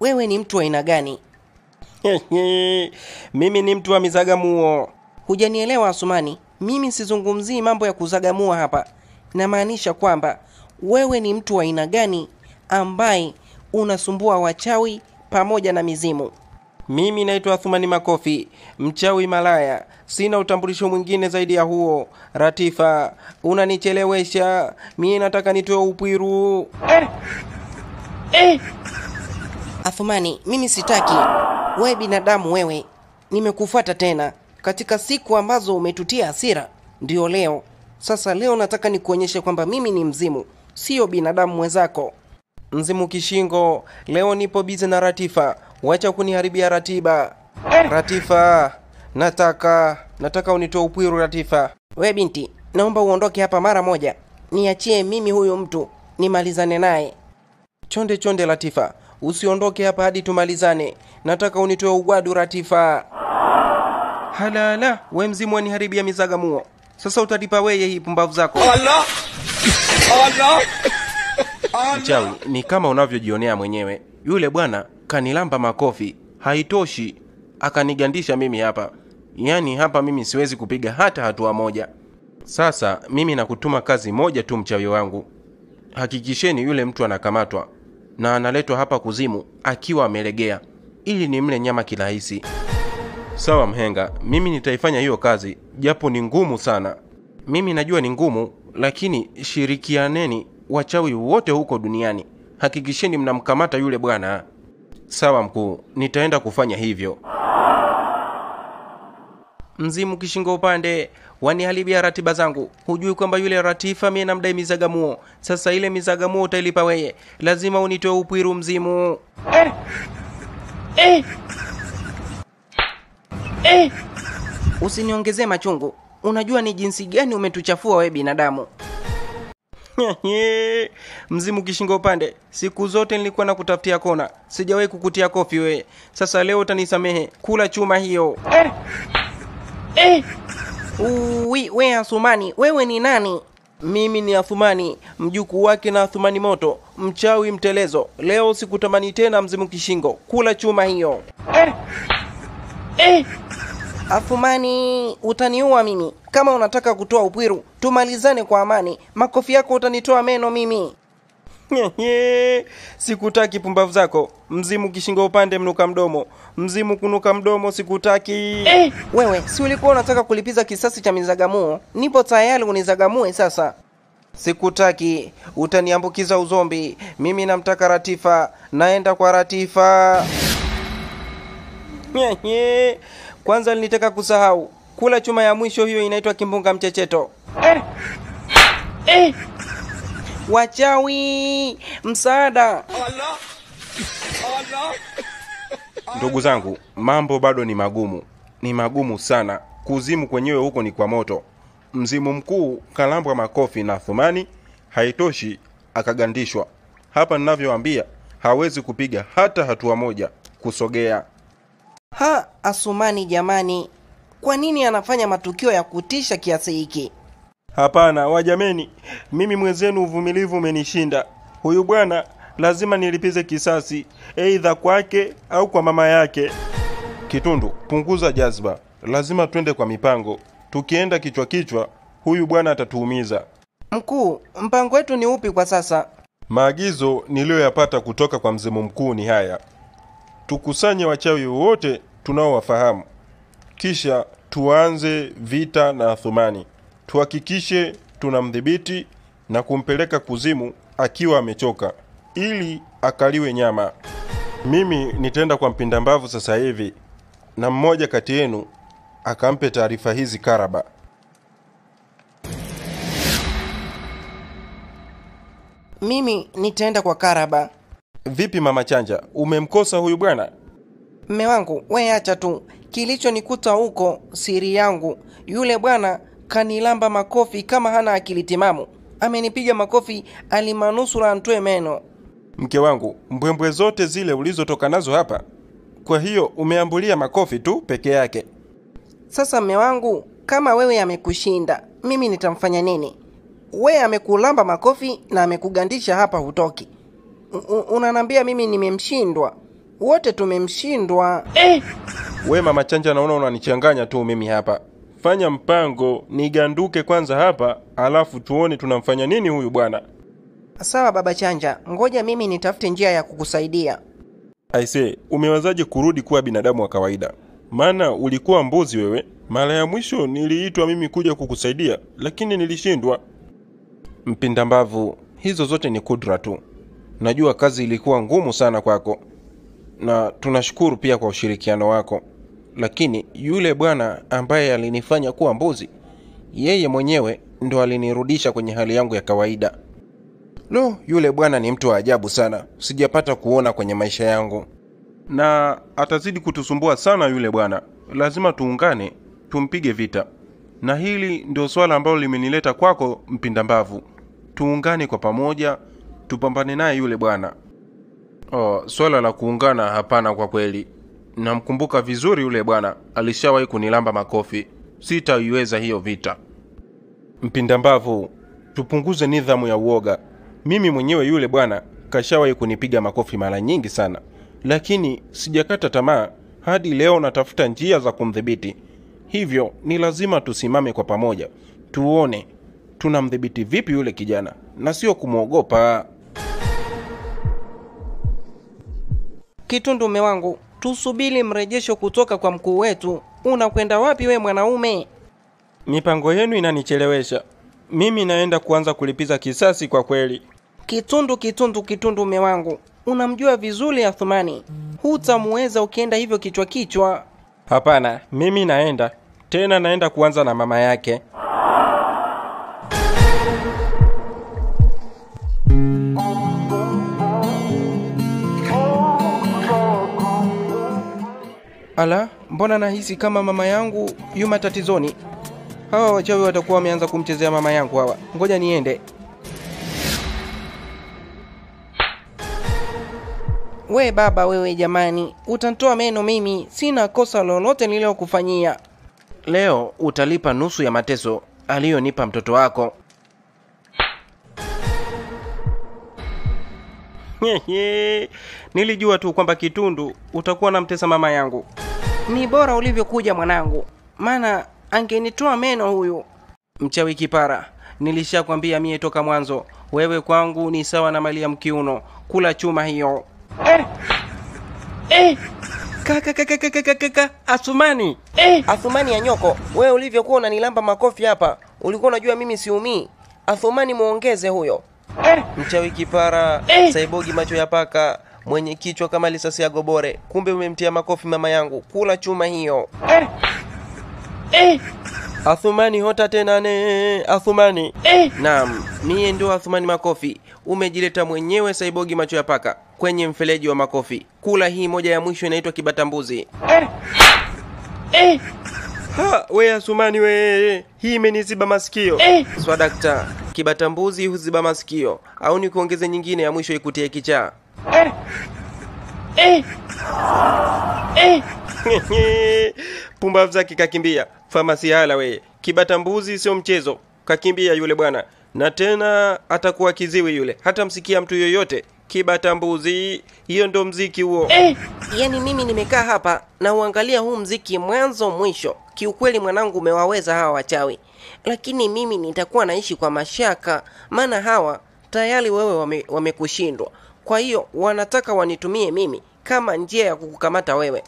wewe ni mtu wa aina gani? Mimi ni mtu wa mizagamuo. Hujanielewa Asumani, mimi sizungumzii mambo ya kuzagamua hapa. Namaanisha kwamba wewe ni mtu wa aina gani ambaye unasumbua wachawi pamoja na mizimu. Mimi naitwa Athumani Makofi, mchawi malaya. Sina utambulisho mwingine zaidi ya huo. Ratifa, unanichelewesha. mie, nataka nitoe upwiru. eh. Eh. Athumani, mimi sitaki. Wewe binadamu wewe, nimekufuata tena katika siku ambazo umetutia hasira, ndio leo. Sasa leo nataka nikuonyeshe kwamba mimi ni mzimu, sio binadamu mwenzako. Mzimu Kishingo, leo nipo bize na Ratifa, wacha kuniharibia ratiba. Ratifa, nataka nataka unitoe upwiru Ratifa. We binti, naomba uondoke hapa mara moja, niachie mimi huyu mtu nimalizane naye. Chonde chonde Latifa, usiondoke hapa hadi tumalizane. Nataka unitoe ugwadu Ratifa. Halala, we mzimu waniharibia mizagamuo. Sasa utalipa weye hii pumbavu zako. Mchawi ni kama unavyojionea mwenyewe. Yule bwana kanilamba makofi, haitoshi akanigandisha mimi hapa. Yaani hapa mimi siwezi kupiga hata hatua moja. Sasa mimi nakutuma kazi moja tu, mchawi wangu, hakikisheni yule mtu anakamatwa na analetwa hapa kuzimu akiwa amelegea, ili ni mle nyama kirahisi. Sawa mhenga, mimi nitaifanya hiyo kazi, japo ni ngumu sana. Mimi najua ni ngumu, lakini shirikianeni wachawi wote huko duniani, hakikisheni mnamkamata yule bwana. Sawa mkuu, nitaenda kufanya hivyo. Mzimu Kishingo upande waniharibia ratiba zangu. Hujui kwamba yule Ratifa mie namdai mizagamuo. Sasa ile mizagamuo utailipa weye, lazima unitoe upwiru mzimu. Eh. Eh. Eh. Usiniongezee machungu. Unajua ni jinsi gani umetuchafua we binadamu. Mzimu Kishingo upande, siku zote nilikuwa na kutafutia kona, sijawahi kukutia kofi wewe. Sasa leo utanisamehe, kula chuma hiyo. eh. Eh. Uwi, we asumani wewe ni nani? Mimi ni Athumani, mjukuu wake na Athumani Moto, mchawi mtelezo. Leo sikutamani tena mzimu Kishingo, kula chuma hiyo. eh, eh. Athumani, utaniua mimi. Kama unataka kutoa upwiru, tumalizane kwa amani. Makofi yako utanitoa meno mimi. sikutaki pumbavu zako. Mzimu kishinga upande, mnuka mdomo. Mzimu kunuka mdomo, sikutaki. Eh, Wewe si ulikuwa unataka kulipiza kisasi cha mizagamuo? Nipo tayari unizagamue sasa. Sikutaki, utaniambukiza uzombi. Mimi namtaka Ratifa, naenda kwa Ratifa. Kwanza nilitaka kusahau kula chuma ya mwisho, hiyo inaitwa kimbunga mchecheto. Eh. Eh. Wachawi, msaada! Ndugu zangu, mambo bado ni magumu, ni magumu sana. Kuzimu kwenyewe huko ni kwa moto. Mzimu mkuu kalambwa makofi na Thumani, haitoshi akagandishwa. Hapa ninavyoambia, hawezi kupiga hata hatua moja kusogea. Ha, Asumani jamani, kwa nini anafanya matukio ya kutisha kiasi hiki? Hapana wajameni, mimi mwenzenu uvumilivu umenishinda. Huyu bwana lazima nilipize kisasi, aidha kwake au kwa mama yake. Kitundu, punguza jazba, lazima twende kwa mipango. Tukienda kichwa kichwa, huyu bwana atatuumiza. Mkuu, mpango wetu ni upi kwa sasa? Maagizo niliyoyapata kutoka kwa mzimu mkuu ni haya: tukusanye wachawi wote tunaowafahamu, kisha tuanze vita na Athumani. Tuhakikishe tunamdhibiti na kumpeleka kuzimu akiwa amechoka, ili akaliwe nyama. Mimi nitaenda kwa mpinda mbavu sasa hivi, na mmoja kati yenu akampe taarifa hizi Karaba. Mimi nitaenda kwa Karaba. Vipi mama Chanja, umemkosa huyu bwana? Mme wangu, we acha tu, kilichonikuta huko siri yangu. Yule bwana kanilamba makofi kama hana akili timamu, amenipiga makofi alimanusura antoe meno. Mke wangu, mbwembwe zote zile ulizotoka nazo hapa, kwa hiyo umeambulia makofi tu peke yake. Sasa mme wangu, kama wewe amekushinda, mimi nitamfanya nini? Wewe amekulamba makofi na amekugandisha hapa, hutoki. Unanambia mimi nimemshindwa? Wote tumemshindwa. Eh, We mama Chanja, naona unanichanganya tu mimi hapa. Fanya mpango niganduke kwanza hapa, alafu tuone tunamfanya nini huyu bwana. Sawa baba Chanja, ngoja mimi nitafute njia ya kukusaidia. Aise, umewazaje kurudi kuwa binadamu wa kawaida? Maana ulikuwa mbuzi wewe. Mara ya mwisho niliitwa mimi kuja kukusaidia, lakini nilishindwa. Mpinda mbavu, hizo zote ni kudra tu. Najua kazi ilikuwa ngumu sana kwako, na tunashukuru pia kwa ushirikiano wako, lakini yule bwana ambaye alinifanya kuwa mbuzi, yeye mwenyewe ndo alinirudisha kwenye hali yangu ya kawaida. Lo, yule bwana ni mtu wa ajabu sana, sijapata kuona kwenye maisha yangu, na atazidi kutusumbua sana yule bwana. Lazima tuungane, tumpige vita, na hili ndio swala ambalo limenileta kwako, mpinda mbavu. Tuungane kwa pamoja, tupambane naye yule bwana. Oh, swala la kuungana hapana, kwa kweli. Namkumbuka vizuri yule bwana, alishawahi kunilamba makofi. Sitaiweza hiyo vita. Mpinda mbavu, tupunguze nidhamu ya uoga. Mimi mwenyewe yule bwana kashawahi kunipiga makofi mara nyingi sana, lakini sijakata tamaa. Hadi leo natafuta njia za kumdhibiti. Hivyo ni lazima tusimame kwa pamoja, tuone tunamdhibiti vipi yule kijana na sio kumwogopa. Kitundu mume wangu, tusubiri mrejesho kutoka kwa mkuu wetu. Unakwenda wapi we mwanaume? Mipango yenu inanichelewesha. Mimi naenda kuanza kulipiza kisasi kwa kweli. Kitundu, kitundu, kitundu mume wangu, unamjua vizuri Athumani, hutamuweza ukienda hivyo kichwa kichwa. Hapana, mimi naenda tena, naenda kuanza na mama yake. Ala, mbona nahisi kama mama yangu yu matatizoni? Hawa wachawi watakuwa wameanza kumchezea mama yangu hawa. Ngoja niende. We baba wewe, jamani, utantoa meno mimi, sina kosa lolote nililokufanyia. Leo utalipa nusu ya mateso aliyonipa mtoto wako. Nilijua tu kwamba Kitundu utakuwa namtesa mama yangu. Ni bora ulivyokuja mwanangu, maana angenitoa meno huyu mchawi kipara. Nilishakwambia mie toka mwanzo, wewe kwangu ni sawa na mali ya mkiuno, kula chuma hiyo. eh. Kaka kaka kaka kaka kaka Asumani. Asumani ya nyoko, wewe ulivyokuwa unanilamba makofi hapa, ulikuwa unajua mimi siumii. Athumani muongeze huyo. Mchawi kipara, saibogi macho ya paka, mwenye kichwa kama lisasi ya gobore. Kumbe umemtia makofi mama yangu. Kula chuma hiyo. Athumani hota tena ne Athumani. Naam, miye ndio Athumani makofi. Umejileta mwenyewe saibogi macho ya paka kwenye mfeleji wa makofi. Kula hii moja ya mwisho inaitwa kibatambuzi. Ha, we Asumani we, hii imeniziba masikio. eh. Swa dakta, kibatambuzi huziba masikio au ni kuongeze nyingine ya mwisho ikutie kichaa? Pumbavu zake kakimbia. Famasi hala we, kibatambuzi sio mchezo. Kakimbia yule bwana, na tena atakuwa kiziwi yule, hata msikia mtu yoyote. Kibatambuzi, hiyo ndo mziki huo. eh. Yaani mimi nimekaa hapa na uangalia huu mziki mwanzo mwisho. Kiukweli mwanangu, umewaweza hawa wachawi, lakini mimi nitakuwa naishi kwa mashaka, maana hawa tayari wewe wamekushindwa, wame. Kwa hiyo wanataka wanitumie mimi kama njia ya kukukamata wewe.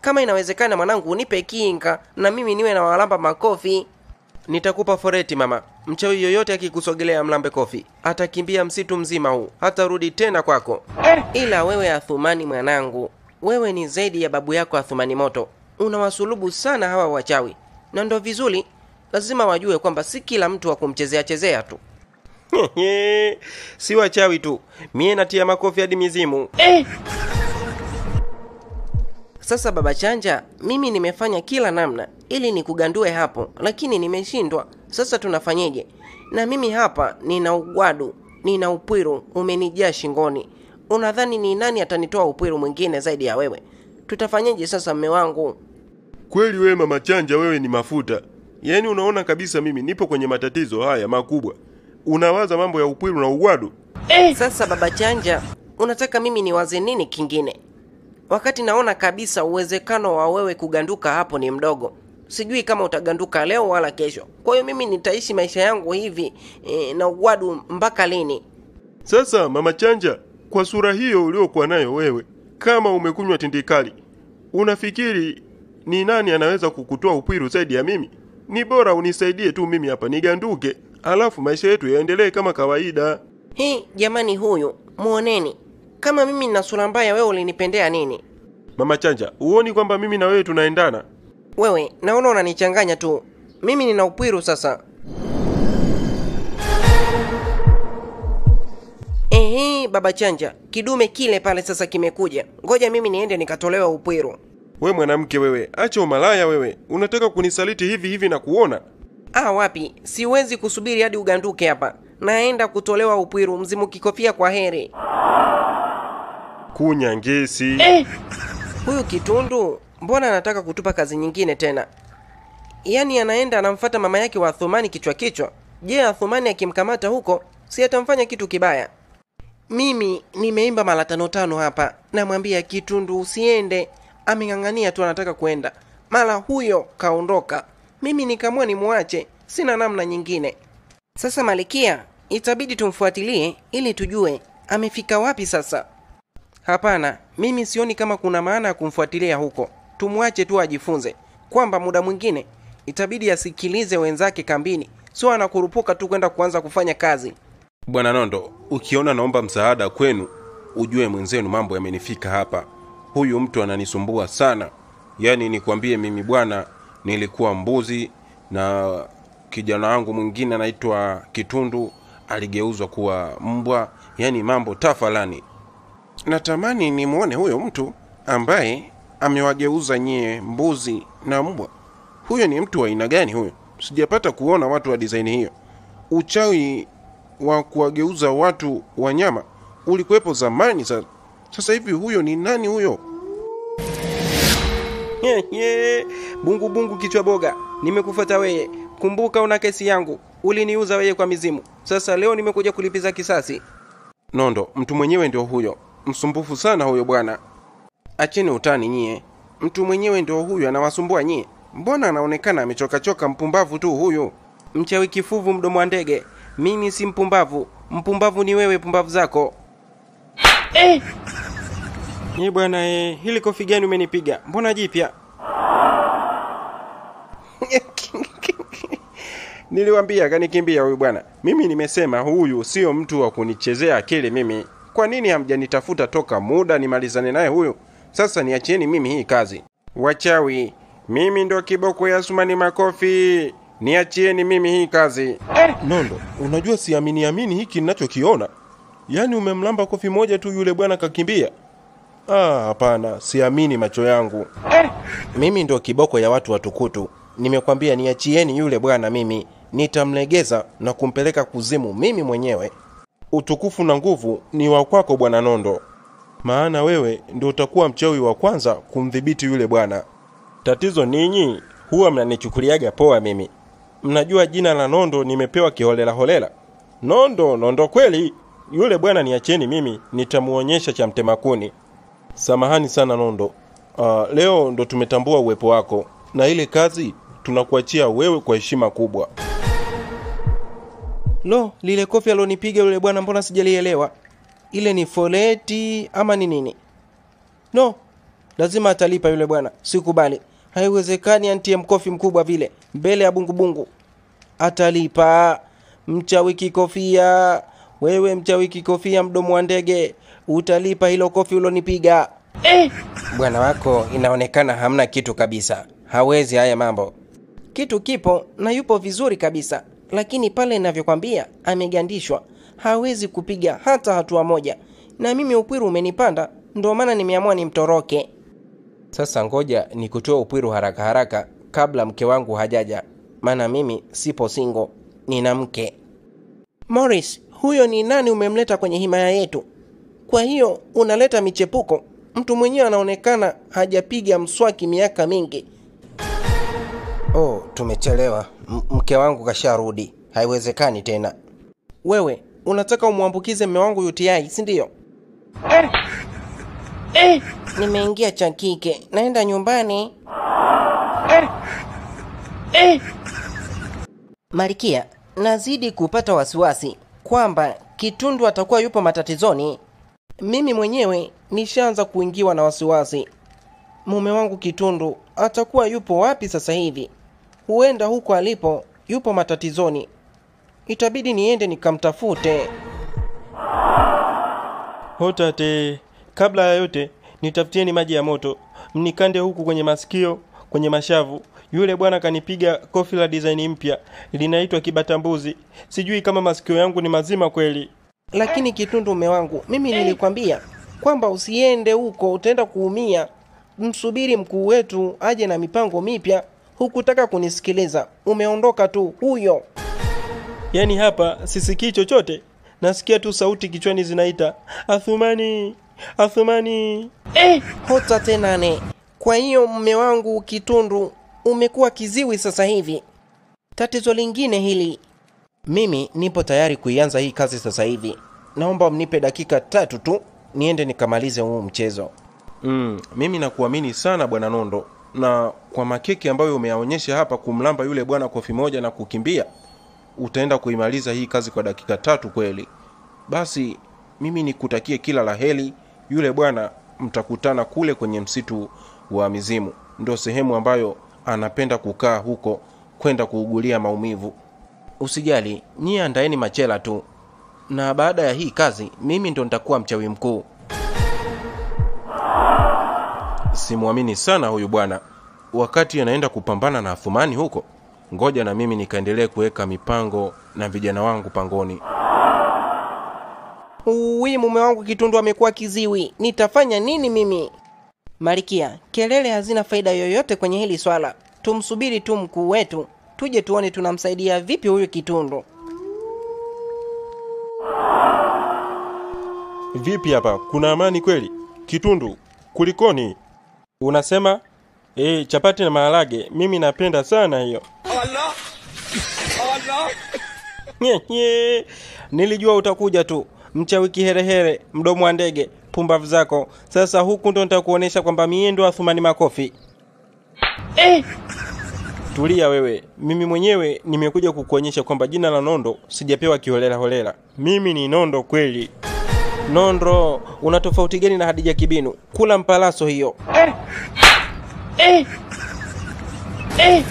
Kama inawezekana, mwanangu, unipe kinga na mimi niwe na walamba makofi. Nitakupa foreti mama. Mchawi yoyote akikusogelea mlambe kofi, atakimbia msitu mzima huu, hatarudi tena kwako. Ila wewe Athumani mwanangu, wewe ni zaidi ya babu yako Athumani Moto. Unawasulubu sana hawa wachawi, na ndo vizuri, lazima wajue kwamba si kila mtu wa kumchezea chezea tu. si wachawi tu, mie natia makofi hadi mizimu. Sasa baba Chanja, mimi nimefanya kila namna ili nikugandue hapo, lakini nimeshindwa. Sasa tunafanyeje? Na mimi hapa nina ugwadu, nina upwiru umenijaa shingoni. Unadhani ni nani atanitoa upwiru mwingine zaidi ya wewe? Tutafanyeje sasa, mme wangu? Kweli wewe mama Chanja, wewe ni mafuta. Yaani unaona kabisa mimi nipo kwenye matatizo haya makubwa, unawaza mambo ya upwiru na ugwadu. eh. Sasa baba Chanja, unataka mimi niwaze nini kingine, wakati naona kabisa uwezekano wa wewe kuganduka hapo ni mdogo. Sijui kama utaganduka leo wala kesho. Kwa hiyo mimi nitaishi maisha yangu hivi e, na ugwadu mpaka lini? Sasa mama Chanja, kwa sura hiyo uliokuwa nayo wewe, kama umekunywa tindikali, unafikiri ni nani anaweza kukutoa upwiru zaidi ya mimi? Ni bora unisaidie tu mimi hapa niganduke, alafu maisha yetu yaendelee kama kawaida. Hii jamani, huyu muoneni, kama mimi nina sura mbaya, wewe ulinipendea nini? Mama Chanja, huoni kwamba mimi na wewe tunaendana? Wewe naona unanichanganya tu, mimi nina upwiru sasa. Ehe, baba Chanja, kidume kile pale sasa kimekuja. Ngoja mimi niende nikatolewa upwiru. We mwanamke wewe, acha umalaya wewe, unataka kunisaliti hivi hivi na kuona? Ah, wapi, siwezi kusubiri hadi uganduke hapa. Naenda kutolewa upwiru. Mzimu kikofia, kwa heri. Kunya ngesi. Huyu kitundu mbona anataka kutupa kazi nyingine tena? Yaani anaenda anamfata mama yake wa Athumani kichwa kichwa. Je, Athumani akimkamata huko si atamfanya kitu kibaya? Mimi nimeimba mara tano tano hapa, namwambia Kitundu usiende, ameng'ang'ania tu anataka kwenda, mara huyo kaondoka. Mimi nikamua nimwache, sina namna nyingine. Sasa Malikia, itabidi tumfuatilie ili tujue amefika wapi sasa. Hapana, mimi sioni kama kuna maana ya kumfuatilia huko. Tumwache tu ajifunze kwamba muda mwingine itabidi asikilize wenzake kambini, sio anakurupuka tu kwenda kuanza kufanya kazi. Bwana Nondo, ukiona naomba msaada kwenu, ujue mwenzenu mambo yamenifika hapa. Huyu mtu ananisumbua sana. Yaani nikwambie mimi bwana, nilikuwa mbuzi na kijana wangu mwingine anaitwa Kitundu aligeuzwa kuwa mbwa, yaani mambo tafalani. Natamani nimwone huyo mtu ambaye amewageuza nyie mbuzi na mbwa. Huyo ni mtu wa aina gani huyo? Sijapata kuona watu wa design hiyo. Uchawi wa kuwageuza watu wanyama ulikuwepo zamani. Sasa sasa hivi huyo ni nani huyo? Bungu bungu kichwa boga, nimekufuata weye. Kumbuka una kesi yangu, uliniuza weye kwa mizimu. Sasa leo nimekuja kulipiza kisasi. Nondo, mtu mwenyewe ndio huyo, msumbufu sana huyo bwana. Acheni utani nyie, mtu mwenyewe ndio huyu anawasumbua nyie. Mbona anaonekana amechokachoka, mpumbavu tu huyu. Mchawi kifuvu, mdomo wa ndege. Mimi si mpumbavu, mpumbavu ni wewe, pumbavu zako. Eh! Ni bwana eh, hili kofi gani umenipiga? Mbona jipya? niliwambia kanikimbia huyu bwana mimi nimesema huyu sio mtu wa kunichezea akili mimi kwa nini hamjanitafuta toka muda nimalizane naye huyu? Sasa niachieni mimi hii kazi. Wachawi mimi ndo kiboko ya sumani makofi. Niachieni mimi hii kazi. Eh, nondo unajua siamini amini hiki ninachokiona. Yaani umemlamba kofi moja tu yule bwana kakimbia. Ah, hapana, siamini macho yangu. Eh, Mimi ndo kiboko ya watu watukutu. Nimekwambia niachieni yule bwana mimi, nitamlegeza na kumpeleka kuzimu mimi mwenyewe. Utukufu na nguvu ni wa kwako bwana Nondo, maana wewe ndio utakuwa mchawi wa kwanza kumdhibiti yule bwana. Tatizo ninyi huwa mnanichukuliaga poa mimi. Mnajua jina la Nondo nimepewa kiholela holela. Nondo, Nondo kweli? Yule bwana niacheni mimi, nitamuonyesha cha mtemakuni. Samahani sana Nondo. Uh, leo ndo tumetambua uwepo wako na ile kazi tunakuachia wewe kwa heshima kubwa. Lo, lile kofi alonipiga yule bwana, mbona sijalielewa? Ile ni foleti ama ni nini? No, lazima atalipa yule bwana, sikubali. Haiwezekani antie mkofi mkubwa vile mbele ya bungubungu. Atalipa. mchawiki kofia wewe mchawiki kofia mdomo wa ndege, utalipa hilo kofi ulonipiga. Eh, bwana wako inaonekana hamna kitu kabisa, hawezi haya mambo. Kitu kipo na yupo vizuri kabisa, lakini pale inavyokwambia amegandishwa, hawezi kupiga hata hatua moja, na mimi upwiru umenipanda, ndio maana nimeamua nimtoroke. Sasa ngoja nikutoe upwiru haraka haraka kabla mke wangu hajaja, maana mimi sipo singo, nina mke. Morris, huyo ni nani umemleta kwenye himaya yetu? Kwa hiyo unaleta michepuko? Mtu mwenyewe anaonekana hajapiga mswaki miaka mingi. Oh, tumechelewa. Mke wangu kasharudi, haiwezekani tena. Wewe unataka umwambukize mme wangu UTI, si ndio? Eh, eh, nimeingia cha kike, naenda nyumbani. Eh, eh. Marikia, nazidi kupata wasiwasi kwamba Kitundu atakuwa yupo matatizoni. Mimi mwenyewe nishaanza kuingiwa na wasiwasi. Mume wangu Kitundu atakuwa yupo wapi sasa hivi? Huenda huko alipo yupo matatizoni. Itabidi niende nikamtafute. Hotate, kabla ya yote nitafutieni maji ya moto, mnikande huku kwenye masikio, kwenye mashavu. Yule bwana kanipiga kofi la dizaini mpya linaitwa kibatambuzi. Sijui kama masikio yangu ni mazima kweli. Lakini Kitundu, mume wangu, mimi nilikwambia kwamba usiende huko, utaenda kuumia. Msubiri mkuu wetu aje na mipango mipya. Hukutaka kunisikiliza, umeondoka tu huyo. yani hapa sisikii chochote, nasikia tu sauti kichwani zinaita Athumani, Athumani. Eh, hota tenane. Kwa hiyo mme wangu Kitundu umekuwa kiziwi sasa hivi. Tatizo lingine hili, mimi nipo tayari kuianza hii kazi sasa hivi. Naomba mnipe dakika tatu tu niende nikamalize huu mchezo. Mm, mimi nakuamini sana bwana Nondo, na kwa makeke ambayo umeyaonyesha hapa, kumlamba yule bwana kofi moja na kukimbia, utaenda kuimaliza hii kazi kwa dakika tatu kweli. Basi mimi nikutakie kila la. Yule bwana mtakutana kule kwenye msitu wa mizimu, ndio sehemu ambayo anapenda kukaa huko kwenda kuugulia maumivu. Usijali, nyie andaeni machela tu, na baada ya hii kazi mimi ndo nitakuwa mchawi mkuu. Simwamini sana huyu bwana, wakati anaenda kupambana na Athumani huko. Ngoja na mimi nikaendelee kuweka mipango na vijana wangu pangoni. Uwi, mume wangu Kitundu amekuwa kiziwi, nitafanya nini mimi? Malikia, kelele hazina faida yoyote kwenye hili swala. Tumsubiri tu mkuu wetu, tuje tuone tunamsaidia vipi huyu Kitundu. Vipi hapa, kuna amani kweli? Kitundu, kulikoni? Unasema e, chapati na maharage, mimi napenda sana hiyo. Nilijua utakuja tu, mchawi kiherehere, mdomo wa ndege, pumbavu zako. Sasa huku ndo nitakuonesha kwamba mie ndo Athumani Makofi. Eh! Tulia wewe, mimi mwenyewe nimekuja kukuonyesha kwamba jina la Nondo sijapewa kiholela holela. Mimi ni Nondo kweli. Nondro, una tofauti gani na Hadija Kibinu? Kula mpalaso hiyo eh. Eh. Eh.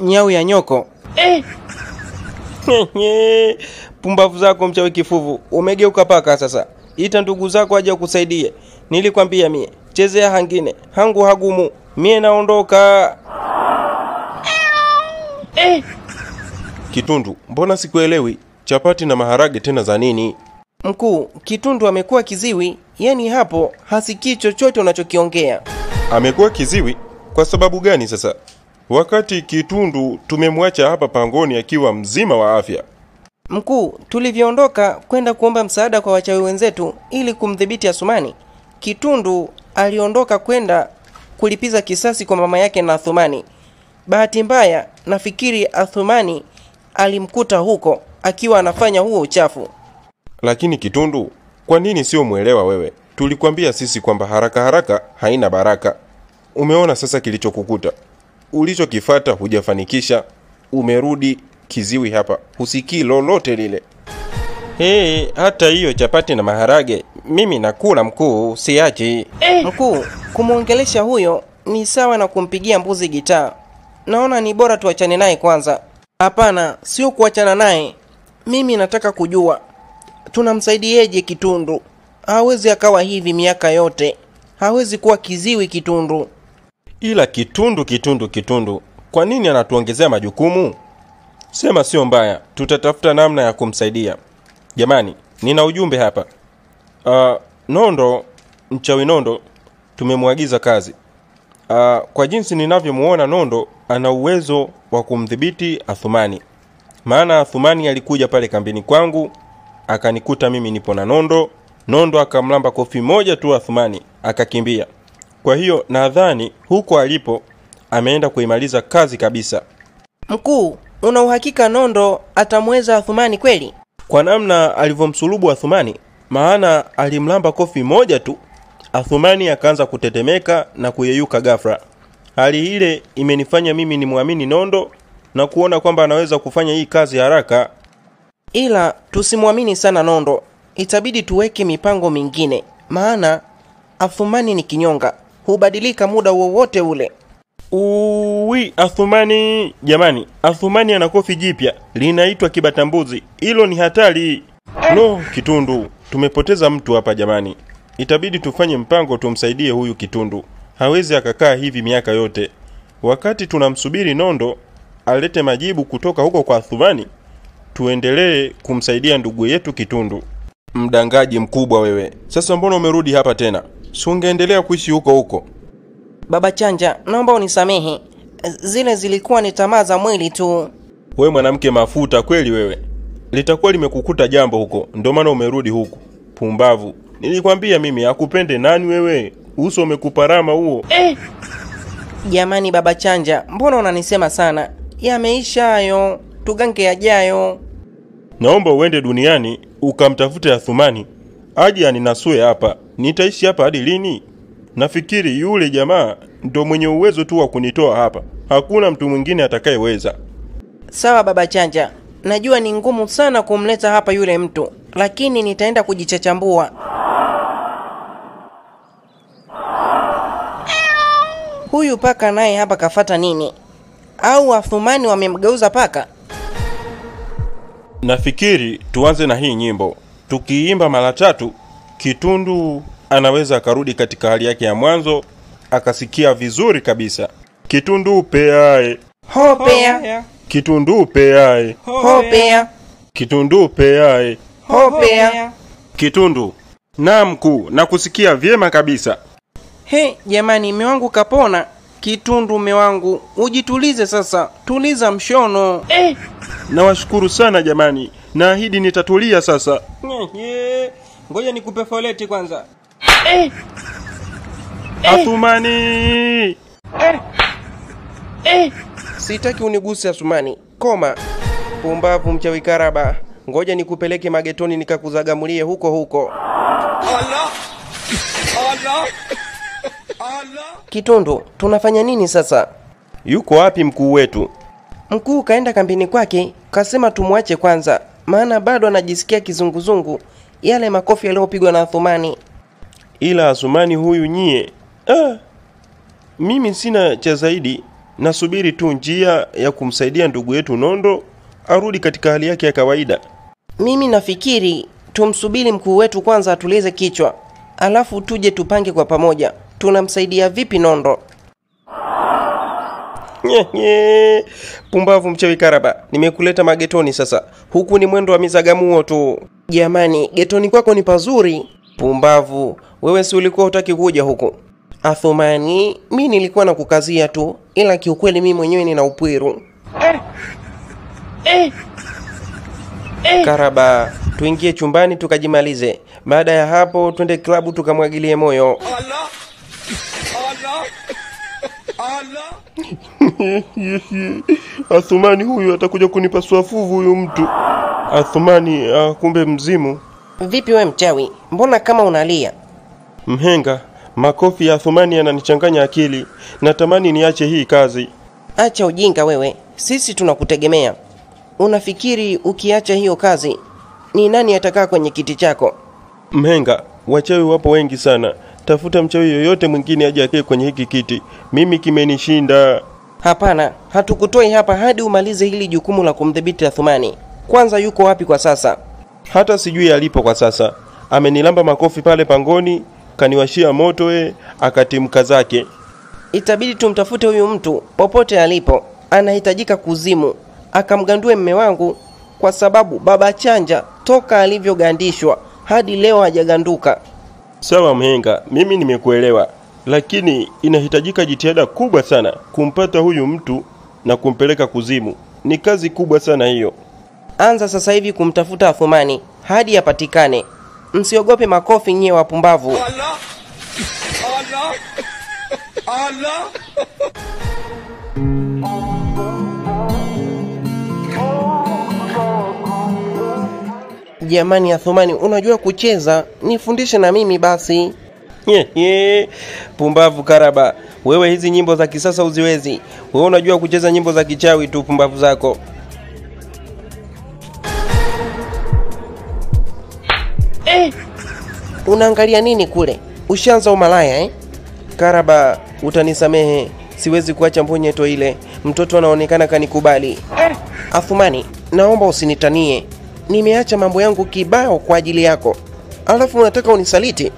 nyau ya nyoko eh. Pumbavu zako mchawi kifuvu, umegeuka paka sasa. Ita ndugu zako aje kukusaidie. Nilikwambia mie chezea hangine hangu hagumu mie naondoka Kitundu, mbona sikuelewi? Chapati na maharage tena za nini? mkuu kitundu amekuwa kiziwi yani hapo hasikii chochote unachokiongea Amekuwa kiziwi kwa sababu gani sasa? Wakati Kitundu tumemwacha hapa pangoni akiwa mzima wa afya. mkuu tulivyoondoka kwenda kuomba msaada kwa wachawi wenzetu ili kumdhibiti asumani kitundu aliondoka kwenda kulipiza kisasi kwa mama yake na athumani bahati mbaya nafikiri athumani alimkuta huko akiwa anafanya huo uchafu Lakini Kitundu, kwa nini sio mwelewa wewe? Tulikwambia sisi kwamba haraka haraka haina baraka. Umeona sasa kilichokukuta. Ulichokifata hujafanikisha. Umerudi kiziwi hapa. Husikii lolote lile. Hey, hata hiyo chapati na maharage mimi nakula mkuu siachi. Hey, mkuu kumwongelesha huyo ni sawa na kumpigia mbuzi gitaa. Naona ni bora tuachane naye kwanza. Hapana sio kuachana naye. Mimi nataka kujua tunamsaidieje kitundu? Hawezi akawa hivi miaka yote. Hawezi kuwa kiziwi kitundu. Ila Kitundu, Kitundu, Kitundu, kwa nini anatuongezea majukumu? Sema sio mbaya, tutatafuta namna ya kumsaidia. Jamani, nina ujumbe hapa. Uh, Nondo, mchawi Nondo, tumemwagiza kazi. Uh, kwa jinsi ninavyomuona Nondo ana uwezo wa kumdhibiti Athumani. Maana Athumani alikuja pale kambini kwangu akanikuta mimi nipo na Nondo. Nondo akamlamba kofi moja tu Athumani akakimbia. Kwa hiyo nadhani huko alipo ameenda kuimaliza kazi kabisa. mkuu una uhakika nondo atamweza athumani kweli Kwa namna alivyomsulubu Athumani, maana alimlamba kofi moja tu, Athumani akaanza kutetemeka na kuyeyuka ghafla. Hali ile imenifanya mimi nimwamini Nondo na kuona kwamba anaweza kufanya hii kazi haraka. ila tusimwamini sana nondo itabidi tuweke mipango mingine maana athumani ni kinyonga hubadilika muda wowote ule Uwi, Athumani jamani, Athumani ana kofi jipya linaitwa kibatambuzi. Hilo ni hatari. No, Kitundu, tumepoteza mtu hapa jamani. Itabidi tufanye mpango tumsaidie huyu Kitundu. Hawezi akakaa hivi miaka yote. Wakati tunamsubiri Nondo alete majibu kutoka huko kwa Athumani, tuendelee kumsaidia ndugu yetu Kitundu. Mdangaji mkubwa wewe. Sasa mbona umerudi hapa tena? Si ungeendelea kuishi huko huko? Baba chanja naomba unisamehe zile zilikuwa ni tamaa za mwili tu We mwanamke mafuta kweli wewe, litakuwa limekukuta jambo huko, ndio maana umerudi huku. Pumbavu! Nilikwambia mimi akupende nani wewe? Uso umekuparama huo. jamani baba chanja mbona unanisema sana yameisha hayo tugange yajayo Naomba uende duniani ukamtafute Athumani aje aninasue hapa. Nitaishi hapa hadi lini? Nafikiri yule jamaa ndo mwenye uwezo tu wa kunitoa hapa, hakuna mtu mwingine atakayeweza. sawa baba chanja. Najua ni ngumu sana kumleta hapa yule mtu lakini nitaenda kujichachambua. Huyu paka naye hapa kafata nini? Au Wathumani wamemgeuza paka? Nafikiri tuanze na hii nyimbo. Tukiimba mara tatu, Kitundu anaweza akarudi katika hali yake ya mwanzo, akasikia vizuri kabisa. Kitundu peae, hopea. Kitundu peae, hopea. Kitundu peae, hopea. Kitundu. Naam mkuu, nakusikia vyema kabisa. he jamani mme wangu kapona. Kitundu mme wangu ujitulize sasa. Tuliza mshono. Eh. Nawashukuru sana jamani, naahidi nitatulia sasa. ngoja nikupe foleti kwanza Athumani! sitaki uniguse Athumani, koma. Pumbavu mchawi karaba. Ngoja nikupeleke magetoni nikakuzagamulie huko huko. Kitundu tunafanya nini sasa? Yuko wapi mkuu wetu? mkuu kaenda kambini kwake kasema tumwache kwanza maana bado anajisikia kizunguzungu. Yale makofi yaliyopigwa na thumani ila Asumani huyu nyie, ah, mimi sina cha zaidi nasubiri tu njia ya kumsaidia ndugu yetu Nondo arudi katika hali yake ya kawaida. Mimi nafikiri tumsubiri mkuu wetu kwanza atulize kichwa, alafu tuje tupange kwa pamoja tunamsaidia vipi Nondo. Nye, nye. Pumbavu mchawi Karaba, nimekuleta magetoni sasa. Huku ni mwendo wa mizagamuo tu. Jamani, getoni kwako ni pazuri. Pumbavu, wewe si ulikuwa hutaki kuja huku? Athumani, mi nilikuwa na kukazia tu, ila kiukweli mi mwenyewe nina upwiru. Eh. Eh. Karaba, tuingie chumbani tukajimalize. Baada ya hapo, twende klabu tukamwagilie moyo. Athumani huyu atakuja kunipasua fuvu huyu mtu. Athumani ah, kumbe mzimu. Vipi we mchawi, mbona kama unalia? Mhenga, makofi ya Athumani yananichanganya akili. Natamani niache hii kazi. Acha ujinga wewe, sisi tunakutegemea. Unafikiri ukiacha hiyo kazi, ni nani atakaa kwenye kiti chako? Mhenga, wachawi wapo wengi sana. Tafuta mchawi yoyote mwingine aje akae kwenye hiki kiti. Mimi kimenishinda. Hapana, hatukutoi hapa hadi umalize hili jukumu la kumdhibiti Athumani. Kwanza yuko wapi kwa sasa? Hata sijui alipo kwa sasa. Amenilamba makofi pale pangoni, kaniwashia moto e, akatimka zake. Itabidi tumtafute huyu mtu popote alipo, anahitajika kuzimu, akamgandue mme wangu, kwa sababu baba chanja toka alivyogandishwa hadi leo hajaganduka. Sawa mhenga, mimi nimekuelewa, lakini inahitajika jitihada kubwa sana kumpata huyu mtu na kumpeleka kuzimu. Ni kazi kubwa sana hiyo. Anza sasa hivi kumtafuta Athumani hadi apatikane. Msiogope makofi nyie wapumbavu. Allah. Allah. Jamani Athumani, unajua kucheza? Nifundishe na mimi basi. Pumbavu Karaba, wewe hizi nyimbo za kisasa uziwezi. Wewe unajua kucheza nyimbo za kichawi tu, pumbavu zako. Eh, unaangalia nini kule? Ushanza umalaya eh? Karaba, utanisamehe, siwezi kuacha mbonyeto ile. Mtoto anaonekana kanikubali. eh. Athumani, naomba usinitanie. Nimeacha mambo yangu kibao kwa ajili yako, alafu unataka unisaliti?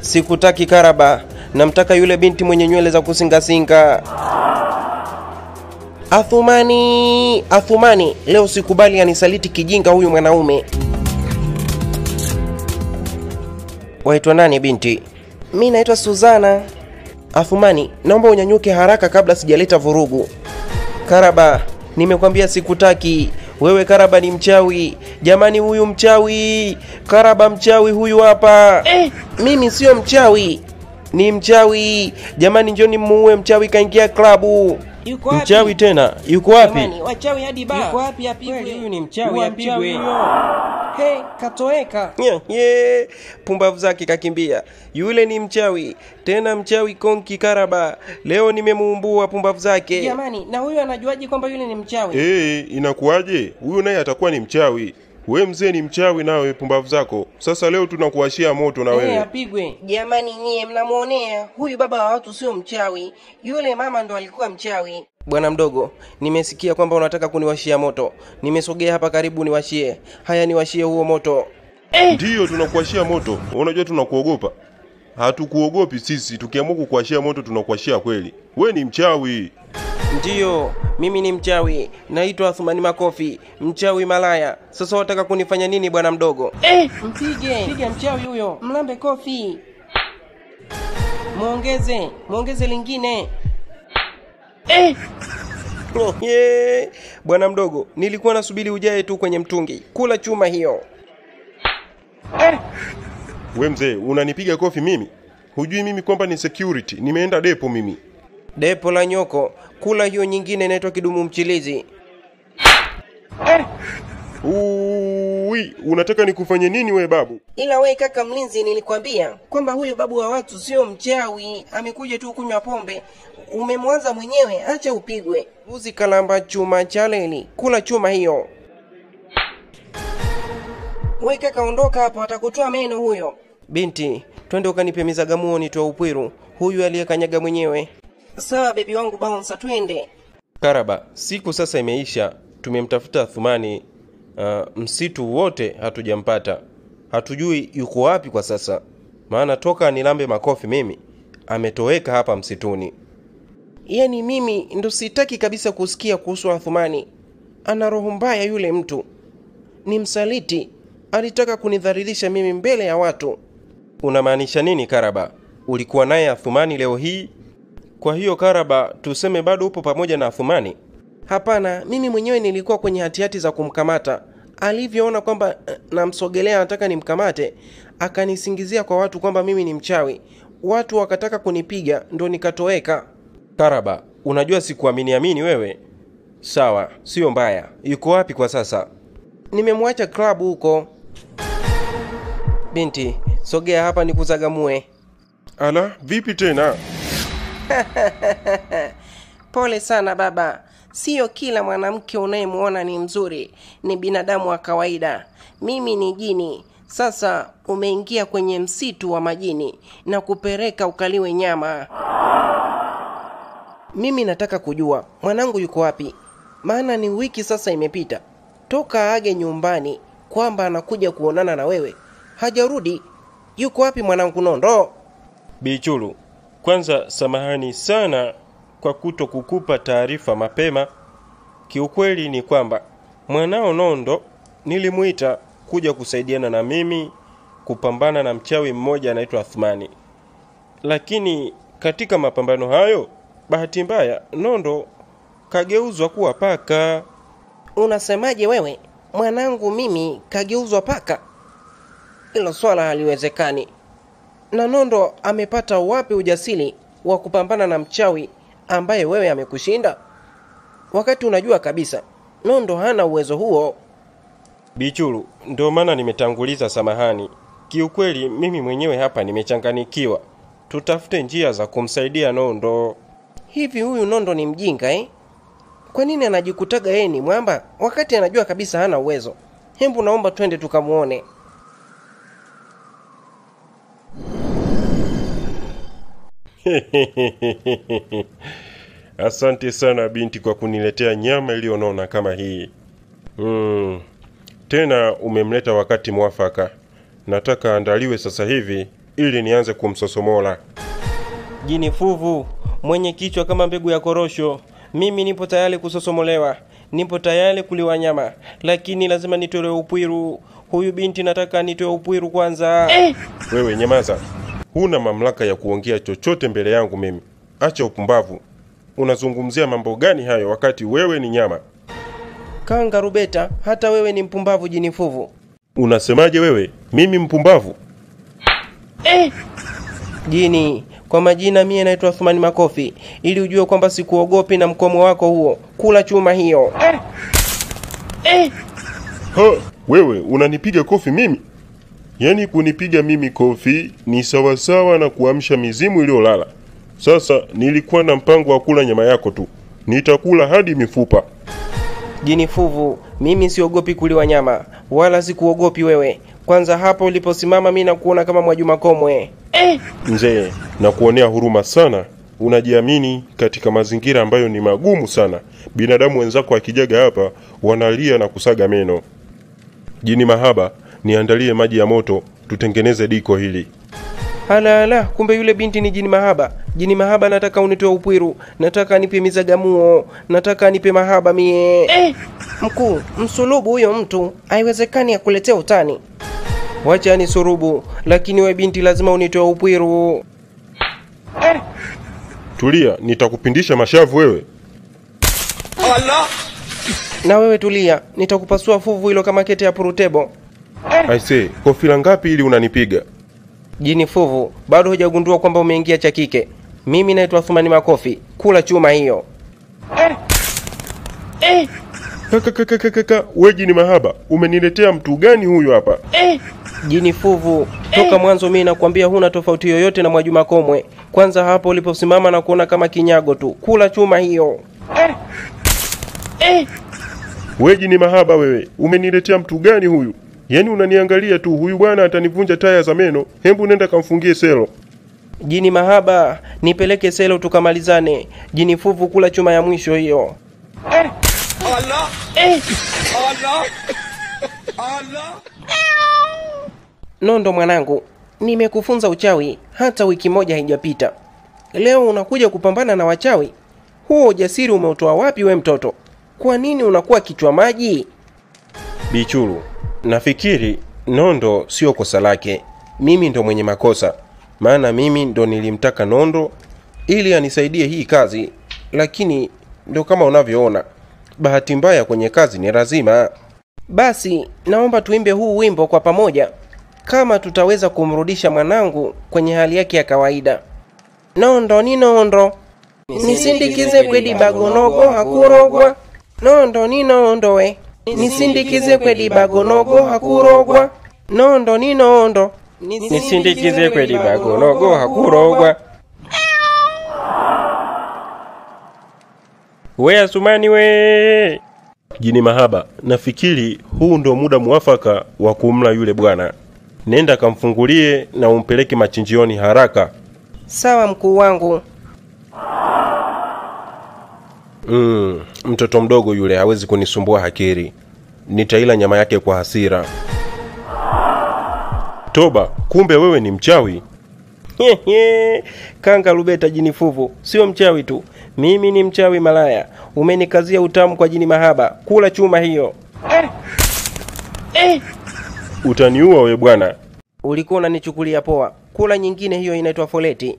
Sikutaki Karaba, namtaka yule binti mwenye nywele za kusingasinga. Athumani, Athumani, leo sikubali anisaliti kijinga huyu mwanaume. Waitwa nani binti? Mi naitwa Suzana. Athumani, naomba unyanyuke haraka kabla sijaleta vurugu. Karaba, nimekwambia sikutaki. Wewe Karaba ni mchawi. Jamani, huyu mchawi. Karaba mchawi huyu hapa. Eh, mimi sio mchawi. Ni mchawi. Jamani, njoni muue mchawi kaingia klabu. Yuko wapi? Mchawi tena yuko wapi? Jamani, wachawi hadi ba. Yuko wapi apigwe? Huyu ni mchawi apigwe. Hey, katoeka. Yeah, yeah. Pumbavu zake kakimbia. Yule ni mchawi. Tena mchawi konki Karaba. Leo nimemuumbua pumbavu zake. Jamani, na huyu anajuaje kwamba yule ni mchawi? Eh, hey, inakuwaje? Huyu naye atakuwa ni mchawi. We mzee ni mchawi nawe, pumbavu zako. Sasa leo tunakuwashia moto na Eh, wewe. apigwe. Jamani nyie mnamwonea. Huyu baba wa watu sio mchawi. Yule mama ndo alikuwa mchawi. Bwana mdogo, nimesikia kwamba unataka kuniwashia moto. Nimesogea hapa karibu niwashie. Haya niwashie huo moto. Eh. Ndiyo, tunakuwashia moto. Unajua tunakuogopa. Hatukuogopi sisi, tukiamua kukuwashia moto tunakuwashia kweli. We ni mchawi. Ndiyo, mimi ni mchawi. Naitwa Athumani Makofi, mchawi malaya. Sasa wataka kunifanya nini bwana mdogo? Eh, mpige. Piga mchawi huyo. Mlambe kofi. mwongeze mwongeze lingine. Eh. Yeah. Bwana mdogo, nilikuwa nasubiri ujae tu kwenye mtungi. Kula chuma hiyo. Eh. We mzee, unanipiga kofi mimi? Hujui mimi kwamba ni security, nimeenda depo mimi. Depo la nyoko. Kula hiyo nyingine inaitwa kidumu mchilizi. Eh. Uwi, unataka nikufanye nini we babu? Ila we kaka mlinzi, nilikwambia kwamba huyo babu wa watu sio mchawi, amekuja tu kunywa pombe. Umemwanza mwenyewe, acha upigwe. Uzi kalamba chuma chaleni, kula chuma hiyo. We kaka, ondoka hapo, atakutoa meno huyo. Binti, twende ukanipe mizagamuo nitoa upwiru, huyu aliyekanyaga mwenyewe. Sawa bebi wangu bouncer, twende. Karaba, siku sasa imeisha, tumemtafuta Athumani uh, msitu wote hatujampata, hatujui yuko wapi kwa sasa, maana toka nilambe makofi mimi ametoweka hapa msituni. Yaani mimi ndo sitaki kabisa kusikia kuhusu Athumani. Ana roho mbaya yule mtu, ni msaliti. Alitaka kunidhalilisha mimi mbele ya watu. Unamaanisha nini Karaba? Ulikuwa naye Athumani leo hii? Kwa hiyo Karaba, tuseme bado upo pamoja na Athumani? Hapana, mimi mwenyewe nilikuwa kwenye hatihati za kumkamata. Alivyoona kwamba eh, namsogelea anataka nimkamate, akanisingizia kwa watu kwamba mimi ni mchawi. Watu wakataka kunipiga, ndo nikatoweka. Karaba, unajua sikuaminiamini wewe. Sawa, siyo mbaya. Yuko wapi kwa sasa? Nimemwacha klabu huko. Binti, sogea hapa nikuzagamue. Ala, vipi tena? Pole sana baba, Sio kila mwanamke unayemwona ni mzuri, ni binadamu wa kawaida. Mimi ni jini. Sasa umeingia kwenye msitu wa majini na kupeleka ukaliwe nyama. Mimi nataka kujua mwanangu yuko wapi, maana ni wiki sasa imepita toka aage nyumbani kwamba anakuja kuonana na wewe, hajarudi. Yuko wapi mwanangu Nondo? Bichulu, kwanza samahani sana kwa kuto kukupa taarifa mapema. Kiukweli ni kwamba mwanao Nondo nilimuita kuja kusaidiana na mimi kupambana na mchawi mmoja anaitwa Athmani, lakini katika mapambano hayo, bahati mbaya Nondo kageuzwa kuwa paka. Unasemaje wewe? Mwanangu mimi kageuzwa paka? Hilo swala haliwezekani. Na Nondo amepata wapi ujasiri wa kupambana na mchawi ambaye wewe amekushinda, wakati unajua kabisa Nondo hana uwezo huo? Bichuru, ndio maana nimetanguliza samahani. Kiukweli mimi mwenyewe hapa nimechanganikiwa. Tutafute njia za kumsaidia Nondo. Hivi huyu Nondo ni mjinga eh? Kwa nini anajikutaga yeye ni mwamba wakati anajua kabisa hana uwezo? Hembu naomba twende tukamuone. Asante sana binti kwa kuniletea nyama iliyonona kama hii. Mm. Tena umemleta wakati mwafaka. Nataka andaliwe sasa hivi ili nianze kumsosomola. Jini fuvu mwenye kichwa kama mbegu ya korosho, mimi nipo tayari kusosomolewa, nipo tayari kuliwa nyama, lakini lazima nitolewe upwiru. Huyu binti nataka nitoe upwiru kwanza. Eh. Wewe nyamaza, huna mamlaka ya kuongea chochote mbele yangu mimi. Acha upumbavu. Unazungumzia mambo gani hayo wakati wewe ni nyama? Kanga Rubeta, hata wewe ni mpumbavu jini fuvu. Unasemaje wewe? Mimi mpumbavu? Eh. Jini, kwa majina mie naitwa Thumani Makofi, ili ujue kwamba sikuogopi na mkomo wako huo. Kula chuma hiyo. Eh. Eh. Ha, wewe unanipiga kofi mimi? Yaani kunipiga mimi kofi ni sawasawa na kuamsha mizimu iliyolala. Sasa nilikuwa na mpango wa kula nyama yako tu, nitakula hadi mifupa. Jini fuvu, mimi siogopi kuliwa nyama, wala sikuogopi wewe. Kwanza hapo uliposimama mi nakuona kama Mwajuma Komwe. Mzee, na kuonea huruma sana. Unajiamini katika mazingira ambayo ni magumu sana. Binadamu wenzako akijaga hapa wanalia na kusaga meno. Jini mahaba, niandalie maji ya moto tutengeneze diko hili. Hala hala, kumbe yule binti ni jini mahaba. Jini mahaba, nataka unitoe upwiru, nataka nipe mizagamuo, nataka nipe mahaba mie. Eh, Mkuu, msulubu huyo mtu, haiwezekani akuletea utani. Wacha ni surubu, lakini we binti lazima unitoe upwiru. Tulia, nitakupindisha mashavu wewe. Na wewe tulia, nitakupasua fuvu hilo kama kete ya purutebo. Aise, kofi la ngapi ili unanipiga? Jini fuvu, bado hujagundua kwamba umeingia cha kike. Mimi naitwa Thumani Makofi, kula chuma hiyo. Kaka kaka kaka kaka, we jini mahaba, umeniletea mtu gani huyu hapa? Eh. Jini fuvu, toka mwanzo mimi nakwambia huna tofauti yoyote na Mwajuma Komwe. Kwanza hapo uliposimama na kuona kama kinyago tu. Kula chuma hiyo. Eh. Eh. We jini mahaba wewe, umeniletea mtu gani huyu? Yaani unaniangalia tu, huyu bwana atanivunja taya za meno. Hembu nenda kamfungie selo. Jini mahaba, nipeleke selo tukamalizane. Jini fuvu, kula chuma ya mwisho hiyo. Nondo mwanangu, nimekufunza uchawi hata wiki moja haijapita. Leo unakuja kupambana na wachawi? Huo ujasiri umeutoa wapi we mtoto? Kwa nini unakuwa kichwa maji? Bichuru, nafikiri Nondo sio kosa lake, mimi ndo mwenye makosa, maana mimi ndo nilimtaka Nondo ili anisaidie hii kazi, lakini ndo kama unavyoona, bahati mbaya kwenye kazi ni lazima. Basi naomba tuimbe huu wimbo kwa pamoja, kama tutaweza kumrudisha mwanangu kwenye hali yake ya kawaida. Nondo ni nondo, nisindikize kwedi bagonogo hakurogwa. Nondo ni nondo we, nisindikize kwedi bagonogo hakurogwa. Nondo ni nondo, Nisindikize kweli bagonogo hakurogwa. We Asumani we! Jini Mahaba, nafikiri huu ndo muda mwafaka wa kumla yule bwana. Nenda kamfungulie na umpeleke machinjioni haraka. Sawa mkuu wangu. Mm, mtoto mdogo yule hawezi kunisumbua hakiri. Nitaila nyama yake kwa hasira. Toba, kumbe wewe ni mchawi. Hehe, Kanga Lubeta jini fuvu, sio mchawi tu, mimi ni mchawi malaya. Umenikazia utamu kwa jini mahaba, kula chuma hiyo. eh. Eh. Utaniua we bwana. Ulikuwa unanichukulia poa, kula nyingine hiyo inaitwa foleti.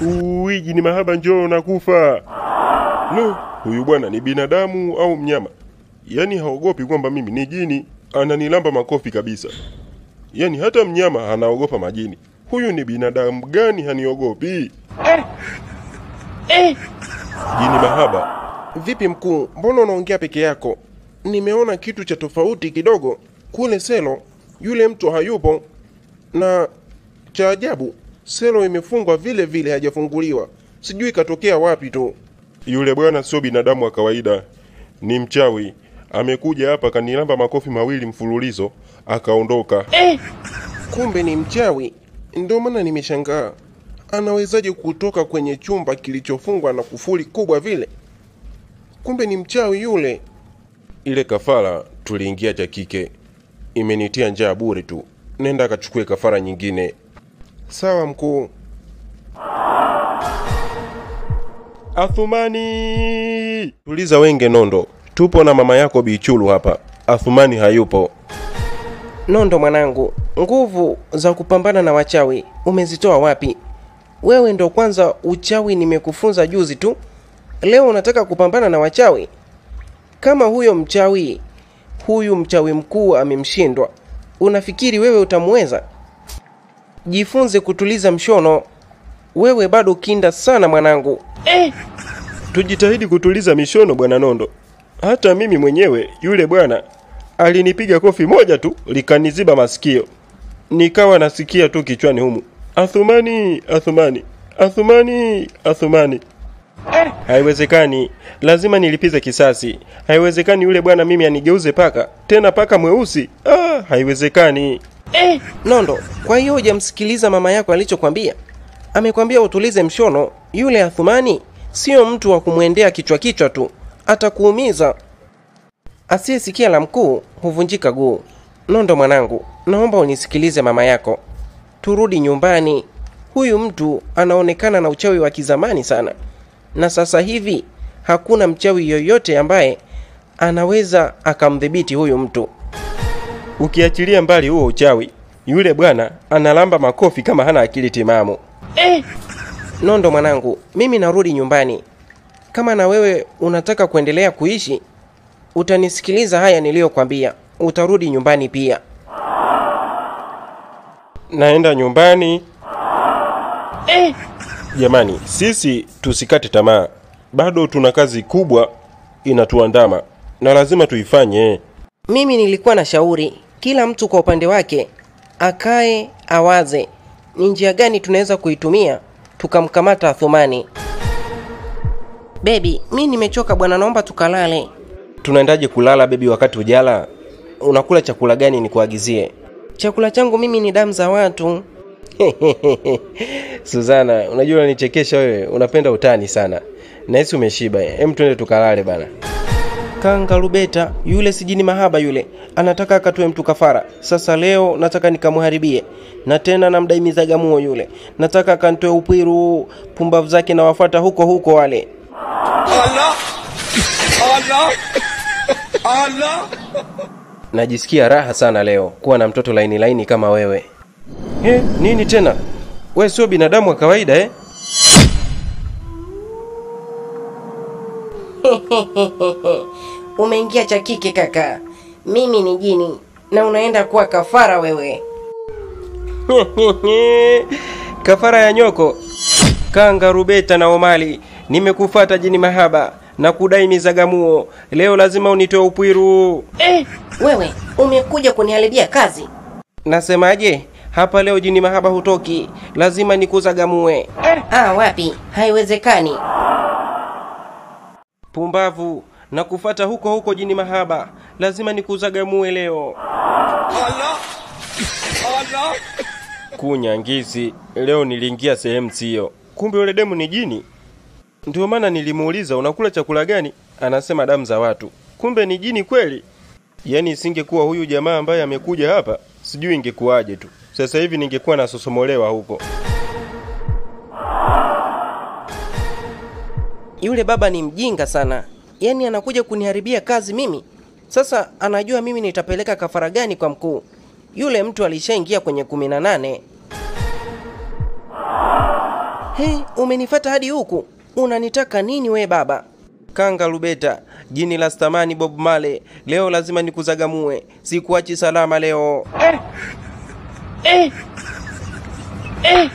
Uwi, ni mahaba njoo nakufa. No, huyu bwana ni binadamu au mnyama? Yaani haogopi kwamba mimi ni jini, ananilamba makofi kabisa. Yaani hata mnyama anaogopa majini. Huyu ni binadamu gani haniogopi? Eh. Eh. Jini mahaba, Vipi mkuu, mbona unaongea peke yako? Nimeona kitu cha tofauti kidogo kule selo, yule mtu hayupo, na cha ajabu selo imefungwa vile vile, hajafunguliwa. Sijui katokea wapi tu. yule bwana sio binadamu wa kawaida, ni mchawi. Amekuja hapa kanilamba makofi mawili mfululizo akaondoka. Eh, Kumbe ni mchawi, ndio maana nimeshangaa. Anawezaje kutoka kwenye chumba kilichofungwa na kufuli kubwa vile? Kumbe ni mchawi yule. Ile kafara tuliingia cha kike, imenitia njaa bure tu. Nenda akachukue kafara nyingine. Sawa mkuu. Athumani, tuliza wenge Nondo, tupo na mama yako Bichulu hapa. Athumani hayupo. Nondo mwanangu, nguvu za kupambana na wachawi umezitoa wapi? Wewe ndo kwanza uchawi nimekufunza juzi tu, leo unataka kupambana na wachawi? Kama huyo mchawi huyu mchawi mkuu amemshindwa, unafikiri wewe utamuweza? Jifunze kutuliza mshono, wewe bado kinda sana mwanangu. eh. Tujitahidi kutuliza mishono bwana Nondo. Hata mimi mwenyewe yule bwana alinipiga kofi moja tu likaniziba masikio, nikawa nasikia tu kichwani humu, Athumani, Athumani, Athumani, Athumani. Eh. Haiwezekani, lazima nilipize kisasi. Haiwezekani yule bwana mimi anigeuze paka, tena paka mweusi. Ah, haiwezekani. Nondo, kwa hiyo hujamsikiliza mama yako alichokwambia? Amekwambia utulize mshono. Yule Athumani sio mtu wa kumwendea kichwa kichwa tu, atakuumiza. Asiyesikia la mkuu huvunjika guu. Nondo mwanangu, naomba unisikilize mama yako, turudi nyumbani. Huyu mtu anaonekana na uchawi wa kizamani sana, na sasa hivi hakuna mchawi yoyote ambaye anaweza akamdhibiti huyu mtu. Ukiachilia mbali huo uchawi, yule bwana analamba makofi kama hana akili timamu. Eh, Nondo mwanangu, mimi narudi nyumbani. Kama na wewe unataka kuendelea kuishi, utanisikiliza haya niliyokwambia. Utarudi nyumbani pia. Naenda nyumbani. Jamani, sisi tusikate tamaa, bado tuna kazi kubwa inatuandama na lazima tuifanye. Mimi nilikuwa na shauri kila mtu kwa upande wake akae awaze ni njia gani tunaweza kuitumia tukamkamata Athumani. Bebi, mi nimechoka bwana, naomba tukalale. Tunaendaje kulala bebi wakati ujala? Unakula chakula gani nikuagizie? Chakula changu mimi ni damu za watu. Suzana, unajua unanichekesha wewe, unapenda utani sana. nahisi umeshiba hem twende tukalale bana Kanga Rubeta yule sijini mahaba yule anataka akatoe mtu kafara. Sasa leo nataka nikamharibie, na tena namdaimizaga muo yule, nataka akantoe upwiru, pumbavu zake nawafata huko huko wale. Allah! Allah! Allah! najisikia raha sana leo kuwa na mtoto laini laini kama wewe He, nini tena? we sio binadamu wa kawaida eh? Umeingia cha kike kaka, mimi ni jini na unaenda kuwa kafara wewe. kafara ya nyoko kanga rubeta na omali nimekufata jini mahaba na kudai mizagamuo leo lazima unitoe upwiru Eh, wewe umekuja kuniharibia kazi. nasemaje hapa leo jini mahaba hutoki lazima nikuzagamue Ah, wapi? Haiwezekani. pumbavu na kufata huko huko jini mahaba. Lazima nikuzagamue leo. Kunyangizi leo niliingia sehemu siyo. Kumbe yule demu ni jini. Ndio maana nilimuuliza unakula chakula gani? Anasema damu za watu. Kumbe ni jini kweli? Yaani isingekuwa huyu jamaa ambaye amekuja hapa sijui ingekuwaje tu. Sasa hivi ningekuwa nasosomolewa huko. Yule baba ni mjinga sana, yaani anakuja kuniharibia kazi mimi. Sasa anajua mimi nitapeleka kafara gani kwa mkuu. Yule mtu alishaingia kwenye kumi na nane. Hey, umenifata hadi huku, unanitaka nini we baba? kanga lubeta jini la stamani bob male leo lazima nikuzagamue sikuachi salama leo eh. Eh. Eh.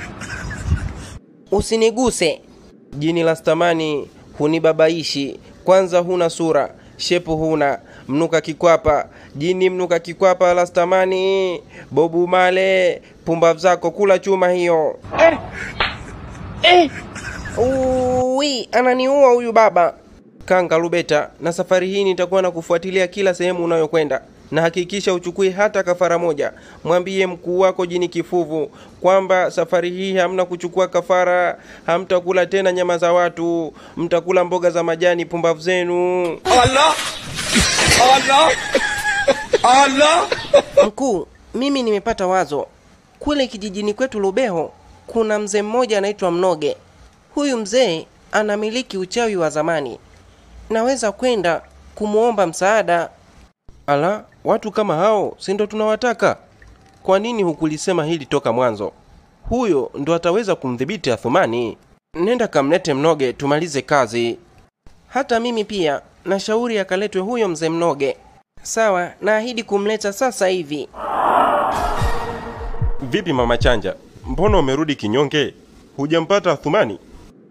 Usiniguse. jini la stamani hunibabaishi kwanza huna sura shepu huna. Mnuka kikwapa jini mnuka kikwapa lastamani bobu male pumba zako kula chuma hiyo. Uwi, ananiua huyu baba. kanga lubeta na safari hii nitakuwa na kufuatilia kila sehemu unayokwenda na hakikisha uchukui hata kafara moja mwambie mkuu wako jini kifuvu kwamba safari hii hamna kuchukua kafara hamtakula tena nyama za watu mtakula mboga za majani pumbavu zenu Mkuu, mimi nimepata wazo. Kule kijijini kwetu Lubeho kuna mzee mmoja anaitwa Mnoge. Huyu mzee anamiliki uchawi wa zamani. Naweza kwenda kumwomba msaada. ala watu kama hao si ndo tunawataka? Kwa nini hukulisema hili toka mwanzo? Huyo ndo ataweza kumdhibiti athumani. Nenda kamlete mnoge tumalize kazi. Hata mimi pia nashauri akaletwe huyo mzee Mnoge. Sawa, naahidi kumleta sasa hivi. vipi mama chanja? Mbona umerudi kinyonge? Hujampata athumani?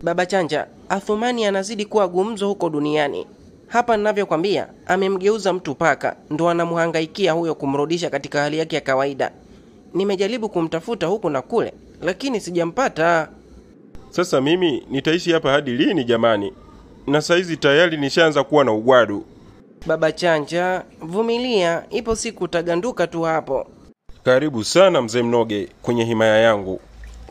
Baba Chanja, Athumani anazidi kuwa gumzo huko duniani. Hapa ninavyokwambia, amemgeuza mtu paka, ndo anamhangaikia huyo kumrudisha katika hali yake ya kawaida. Nimejaribu kumtafuta huku na kule, lakini sijampata. sasa mimi nitaishi hapa hadi lini jamani na saizi tayari nishaanza kuwa na ugwadu Baba Chanja, vumilia, ipo siku utaganduka tu hapo. karibu sana mzee mnoge kwenye himaya yangu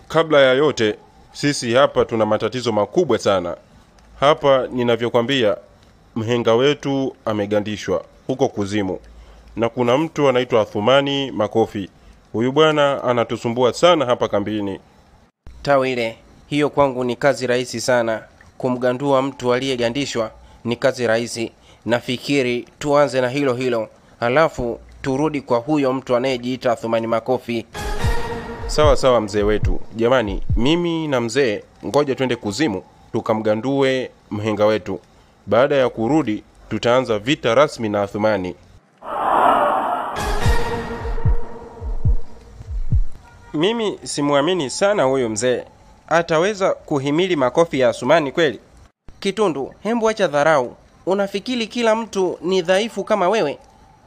kabla ya yote sisi hapa tuna matatizo makubwa sana hapa ninavyokwambia mhenga wetu amegandishwa huko kuzimu na kuna mtu anaitwa athumani makofi huyu bwana anatusumbua sana hapa kambini Tawile, hiyo kwangu ni kazi rahisi sana. Kumgandua mtu aliyegandishwa ni kazi rahisi. Nafikiri tuanze na hilo hilo, halafu turudi kwa huyo mtu anayejiita Athumani Makofi. sawa sawa mzee wetu jamani mimi na mzee ngoja twende kuzimu tukamgandue mhenga wetu baada ya kurudi tutaanza vita rasmi na athumani mimi simwamini sana huyu mzee ataweza kuhimili makofi ya asumani kweli Kitundu, hembu acha dharau. Unafikiri kila mtu ni dhaifu kama wewe?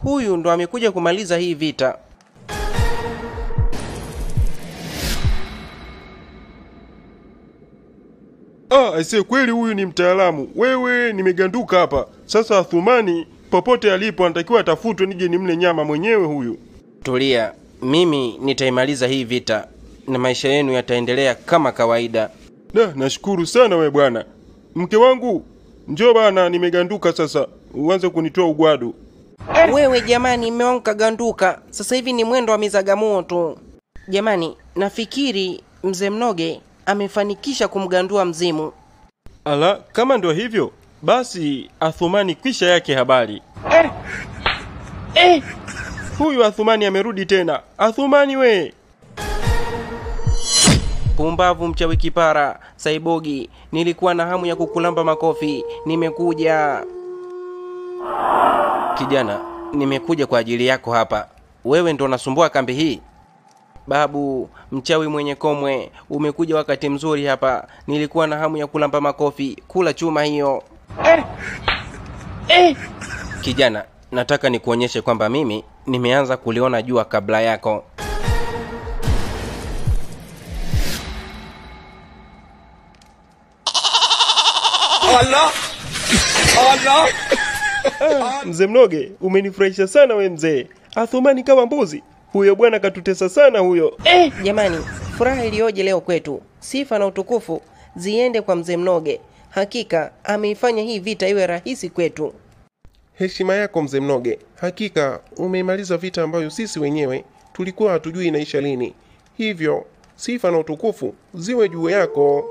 Huyu ndo amekuja kumaliza hii vita. Ah, aisee, kweli huyu ni mtaalamu wewe nimeganduka hapa sasa athumani popote alipo anatakiwa atafutwe nije nimle nyama mwenyewe huyu Tulia, mimi nitaimaliza hii vita na maisha yenu yataendelea kama kawaida. da nashukuru sana we bwana mke wangu, njoo bana, nimeganduka sasa, uanze kunitoa ugwadu. Wewe jamani, mme wangu kaganduka. Sasa hivi ni mwendo wa mizagamuo tu. Jamani, nafikiri mzee Mnoge amefanikisha kumgandua mzimu. Ala, kama ndio hivyo basi, Athumani kwisha yake habari. eh. Eh. Huyu Athumani amerudi tena. Athumani we! Pumbavu, mchawi kipara, saibogi, nilikuwa na hamu ya kukulamba makofi. Nimekuja kijana, nimekuja kwa ajili yako hapa. Wewe ndo unasumbua kambi hii? Babu, mchawi mwenye komwe, umekuja wakati mzuri hapa. Nilikuwa na hamu ya kulamba makofi. Kula chuma hiyo. Kijana, nataka nikuonyeshe kwamba mimi nimeanza kuliona jua kabla yako. Mzee Mnoge, umenifurahisha sana we mzee. Athumani kama mbuzi. Huyo bwana katutesa sana huyo. Eh, Jamani, furaha iliyoje leo kwetu! Sifa na utukufu ziende kwa mzee Mnoge. Hakika ameifanya hii vita iwe rahisi kwetu. Heshima yako mzee Mnoge, hakika umeimaliza vita ambayo sisi wenyewe tulikuwa hatujui inaisha lini. Hivyo sifa na utukufu ziwe juu yako.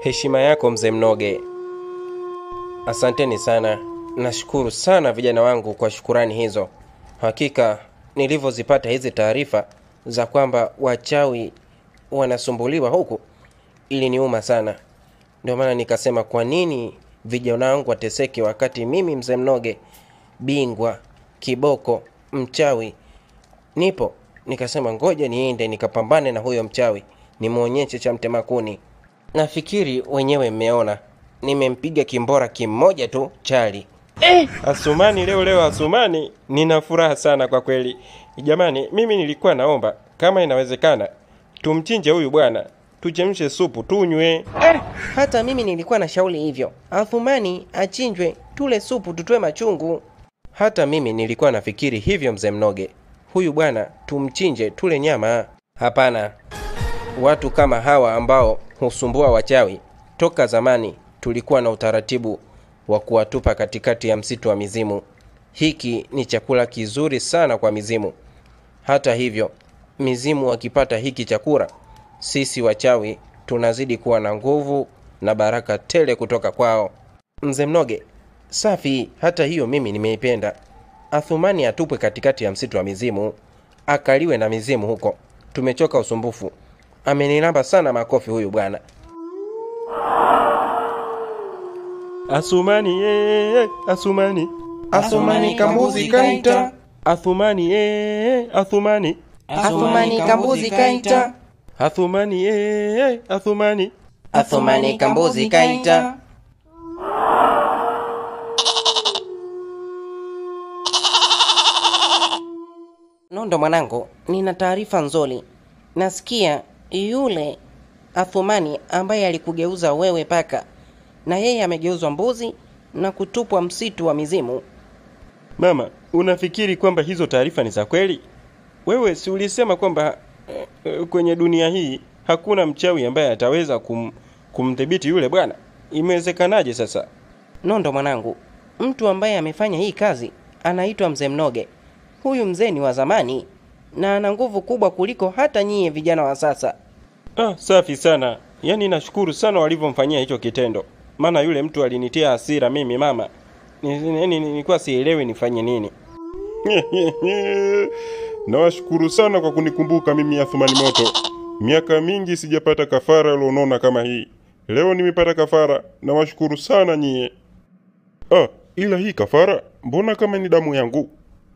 Heshima yako mzee Mnoge. Asanteni sana, nashukuru sana vijana wangu kwa shukurani hizo. Hakika nilivyozipata hizi taarifa za kwamba wachawi wanasumbuliwa huku ili iliniuma sana. Ndio maana nikasema kwa nini vijana wangu wateseke wakati mimi mzee Mnoge bingwa kiboko mchawi nipo. Nikasema ngoja niende nikapambane na huyo mchawi nimwonyeshe cha mtemakuni. Nafikiri wenyewe mmeona nimempiga kimbora kimoja tu chali. Asumani leo leo Asumani, nina furaha sana kwa kweli. Jamani, mimi nilikuwa naomba kama inawezekana tumchinje huyu bwana, tuchemshe supu tunywe. Eh. Hata mimi nilikuwa na shauli hivyo, Athumani achinjwe, tule supu, tutoe machungu. Hata mimi nilikuwa nafikiri hivyo, mzee Mnoge, huyu bwana tumchinje, tule nyama. Hapana, watu kama hawa ambao husumbua wachawi, toka zamani tulikuwa na utaratibu wa kuwatupa katikati ya msitu wa mizimu. Hiki ni chakula kizuri sana kwa mizimu. Hata hivyo, mizimu wakipata hiki chakula, sisi wachawi tunazidi kuwa na nguvu na baraka tele kutoka kwao. Mzee Mnoge, safi. Hata hiyo mimi nimeipenda. Athumani atupwe katikati ya msitu wa mizimu, akaliwe na mizimu huko. Tumechoka usumbufu. Amenilamba sana makofi huyu bwana. Asumani eh, Asumani. Asumani kambuzi kaita. Athumani eh, Athumani. Athumani kambuzi kaita. Athumani eh, Athumani. Athumani kambuzi kaita. Nondo mwanangu, nina taarifa nzuri. Nasikia yule Athumani ambaye alikugeuza wewe paka, na yeye amegeuzwa mbuzi na kutupwa msitu wa mizimu. Mama, unafikiri kwamba hizo taarifa ni za kweli? Wewe si ulisema kwamba eh, eh, kwenye dunia hii hakuna mchawi ambaye ataweza kum, kumdhibiti yule bwana? Imewezekanaje sasa? Nondo mwanangu, mtu ambaye amefanya hii kazi anaitwa mzee Mnoge. Huyu mzee ni wa zamani na ana nguvu kubwa kuliko hata nyie vijana wa sasa. Ah, safi sana. Yaani nashukuru sana walivyomfanyia hicho kitendo, maana yule mtu alinitia hasira mimi mama. Ni- ni- Yaani nilikuwa sielewi nifanye nini. Nawashukuru sana kwa kunikumbuka mimi Athumani Moto. Miaka mingi sijapata kafara ulionona kama hii. Leo nimepata kafara, nawashukuru sana nyie. Ah, ila hii kafara mbona kama ni damu yangu?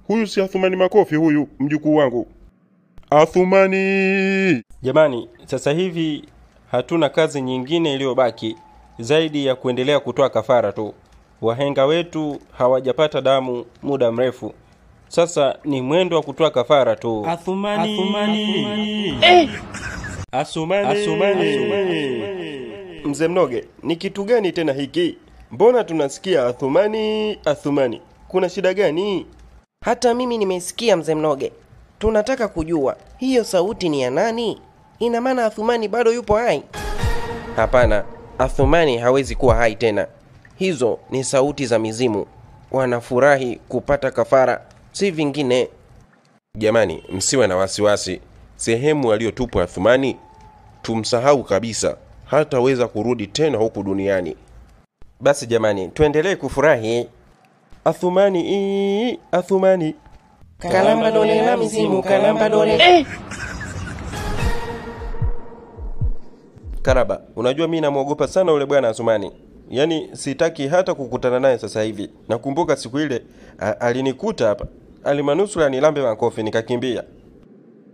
Huyu si Athumani Makofi huyu, mjukuu wangu. Athumani! Jamani, sasa hivi hatuna kazi nyingine iliyobaki zaidi ya kuendelea kutoa kafara tu. Wahenga wetu hawajapata damu muda mrefu, sasa ni mwendo wa kutoa kafara tu. Athumani. Athumani. Asumani. Asumani. Mzee Mnoge, ni kitu gani tena hiki? Mbona tunasikia Athumani, Athumani? Kuna shida gani? Hata mimi nimesikia mzee Mnoge. Tunataka kujua hiyo sauti ni ya nani? Ina maana Athumani bado yupo hai? Hapana, Athumani hawezi kuwa hai tena. Hizo ni sauti za mizimu, wanafurahi kupata kafara, si vingine. Jamani, msiwe na wasiwasi. Sehemu aliyotupwa Athumani tumsahau kabisa, hataweza kurudi tena huku duniani. Basi jamani, tuendelee kufurahi. Athumani, ii, Athumani. Kalamba dole la mizimu, kalamba dole. Karaba, unajua mi namwogopa sana ule bwana Asumani, yaani sitaki hata kukutana naye sasa hivi. Nakumbuka siku ile alinikuta hapa, alimanusura nilambe makofi nikakimbia.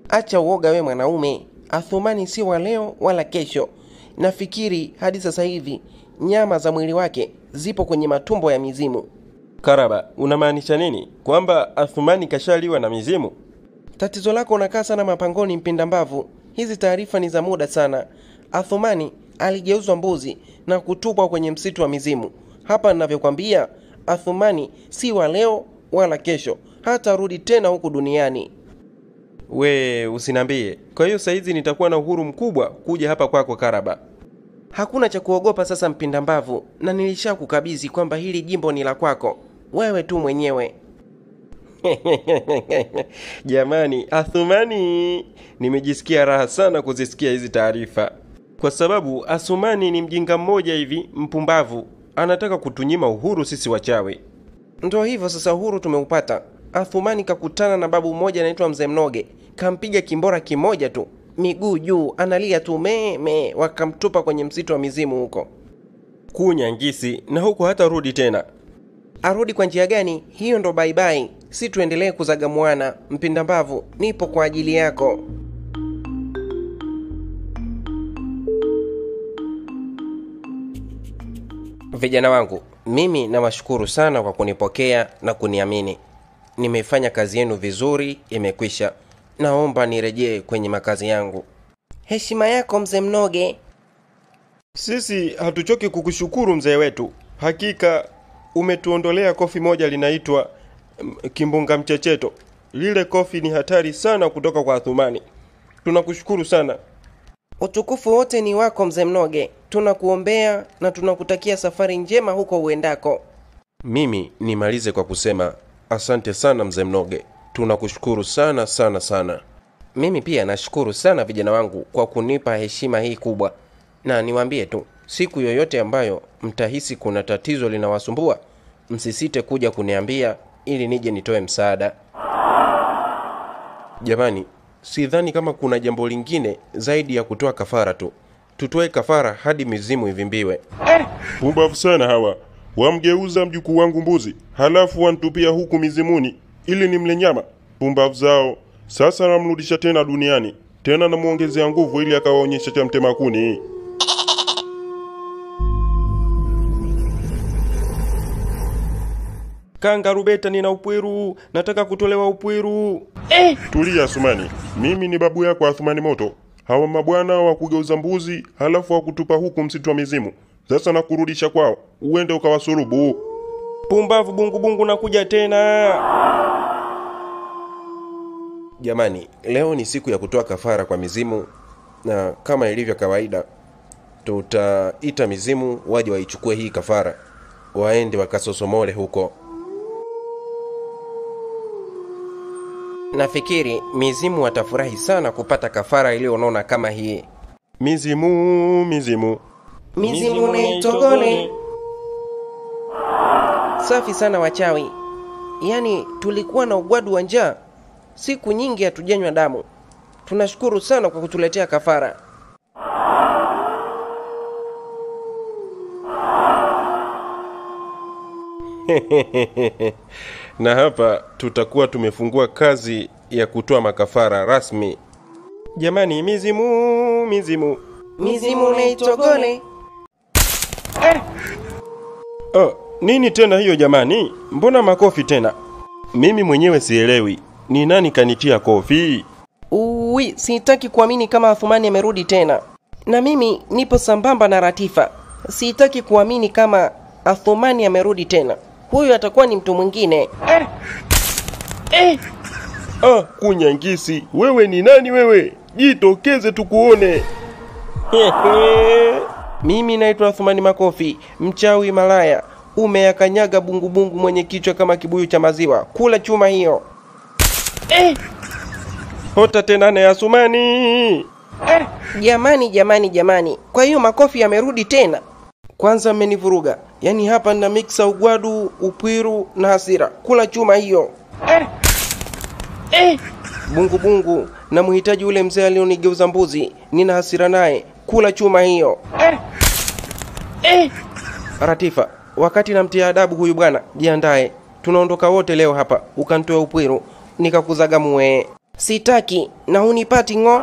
Acha uoga we mwanaume. Athumani si wa leo wala kesho. Nafikiri hadi sasa hivi nyama za mwili wake zipo kwenye matumbo ya mizimu. Karaba, unamaanisha nini? Kwamba Athumani kashaliwa na mizimu? Tatizo lako unakaa sana mapangoni, mpinda mbavu. Hizi taarifa ni za muda sana. Athumani aligeuzwa mbuzi na kutupwa kwenye msitu wa mizimu. Hapa ninavyokwambia, Athumani si wa leo wala kesho, hata rudi tena huku duniani. We usinambie. Kwa hiyo saizi nitakuwa na uhuru mkubwa kuja hapa kwako Karaba. Hakuna cha kuogopa sasa, mpinda mbavu, na nilishakukabidhi kwamba hili jimbo ni la kwako wewe tu mwenyewe. Jamani, Athumani, nimejisikia raha sana kuzisikia hizi taarifa, kwa sababu Asumani ni mjinga mmoja hivi mpumbavu, anataka kutunyima uhuru sisi wachawi. Ndio hivyo sasa, uhuru tumeupata. Athumani kakutana na babu mmoja anaitwa Mzee Mnoge, kampiga kimbora kimoja tu, miguu juu, analia tu meme, wakamtupa kwenye msitu wa mizimu huko. Kunya ngisi na huko hata rudi tena. Arudi kwa njia gani? Hiyo ndo baibai. Si tuendelee kuzaga mwana. Mpinda mbavu, nipo kwa ajili yako. Vijana wangu, mimi nawashukuru sana kwa kunipokea na kuniamini. Nimefanya kazi yenu vizuri, imekwisha. Naomba nirejee kwenye makazi yangu. Heshima yako mzee Mnoge. Sisi hatuchoki kukushukuru mzee wetu, hakika umetuondolea kofi moja linaitwa mm, kimbunga mchecheto. Lile kofi ni hatari sana kutoka kwa Athumani. Tunakushukuru sana. Utukufu wote ni wako mzee Mnoge. Tunakuombea na tunakutakia safari njema huko uendako. Mimi nimalize kwa kusema asante sana mzee Mnoge, tunakushukuru sana sana sana. Mimi pia nashukuru sana vijana wangu kwa kunipa heshima hii kubwa, na niwaambie tu, siku yoyote ambayo mtahisi kuna tatizo linawasumbua, msisite kuja kuniambia ili nije nitoe msaada. Jamani, sidhani kama kuna jambo lingine zaidi ya kutoa kafara tu. Tutoe kafara hadi mizimu ivimbiwe. Pumbavu sana hawa, wamgeuza mjukuu wangu mbuzi, halafu wantupia huku mizimuni ili nimle nyama. Pumbavu zao! Sasa namrudisha tena duniani, tena namwongezea nguvu ili akawaonyesha cha mtema kuni. Kanga Rubeta, nina upwiru, nataka kutolewa upwiru. Tulia sumani mimi ni babu yako Athumani Moto. Hawa mabwana wa kugeuza mbuzi halafu wakutupa huku msitu wa mizimu, sasa nakurudisha kwao, uende ukawasurubu. Pumbavu bungubungu, bungu, nakuja tena. Jamani, leo ni siku ya kutoa kafara kwa mizimu, na kama ilivyo kawaida, tutaita mizimu waje waichukue hii kafara, waende wakasosomole huko. Nafikiri mizimu watafurahi sana kupata kafara iliyonona kama hii. Mizimu, mizimu, Mizimu naitogole. Safi sana wachawi, yaani tulikuwa na ugwadu wa njaa, siku nyingi hatujanywa damu. Tunashukuru sana kwa kutuletea kafara. na hapa tutakuwa tumefungua kazi ya kutoa makafara rasmi. Jamani, mizimu, mizimu. Mizimu naitogole. Oh, nini tena hiyo jamani? Mbona makofi tena? Mimi mwenyewe sielewi ni nani kanitia kofi. Uwi, sitaki kuamini kama Athumani amerudi tena, na mimi nipo sambamba na Ratifa. Sitaki kuamini kama Athumani amerudi tena. Huyu atakuwa ni mtu mwingine. eh. Eh. Ah, kunyangisi, wewe ni nani wewe? Jitokeze tukuone. Mimi naitwa Athumani Makofi, mchawi malaya. Umeyakanyaga bungubungu mwenye kichwa kama kibuyu cha maziwa. Kula chuma hiyo. Eh! Hota tena na Athumani. Jamani, jamani, jamani, kwa hiyo makofi yamerudi tena? Kwanza mmenivuruga, yaani hapa nina miksa ugwadu, upwiru na hasira. Kula chuma hiyo. Eh! Bungu bungu, namhitaji ule mzee alionigeuza mbuzi, nina hasira naye. Kula chuma hiyo. Eh. Ratifa, wakati namtia adabu huyu bwana, jiandae, tunaondoka wote leo hapa, ukantoe upwiru nikakuzaga muwe, Sitaki na hunipati ng'o.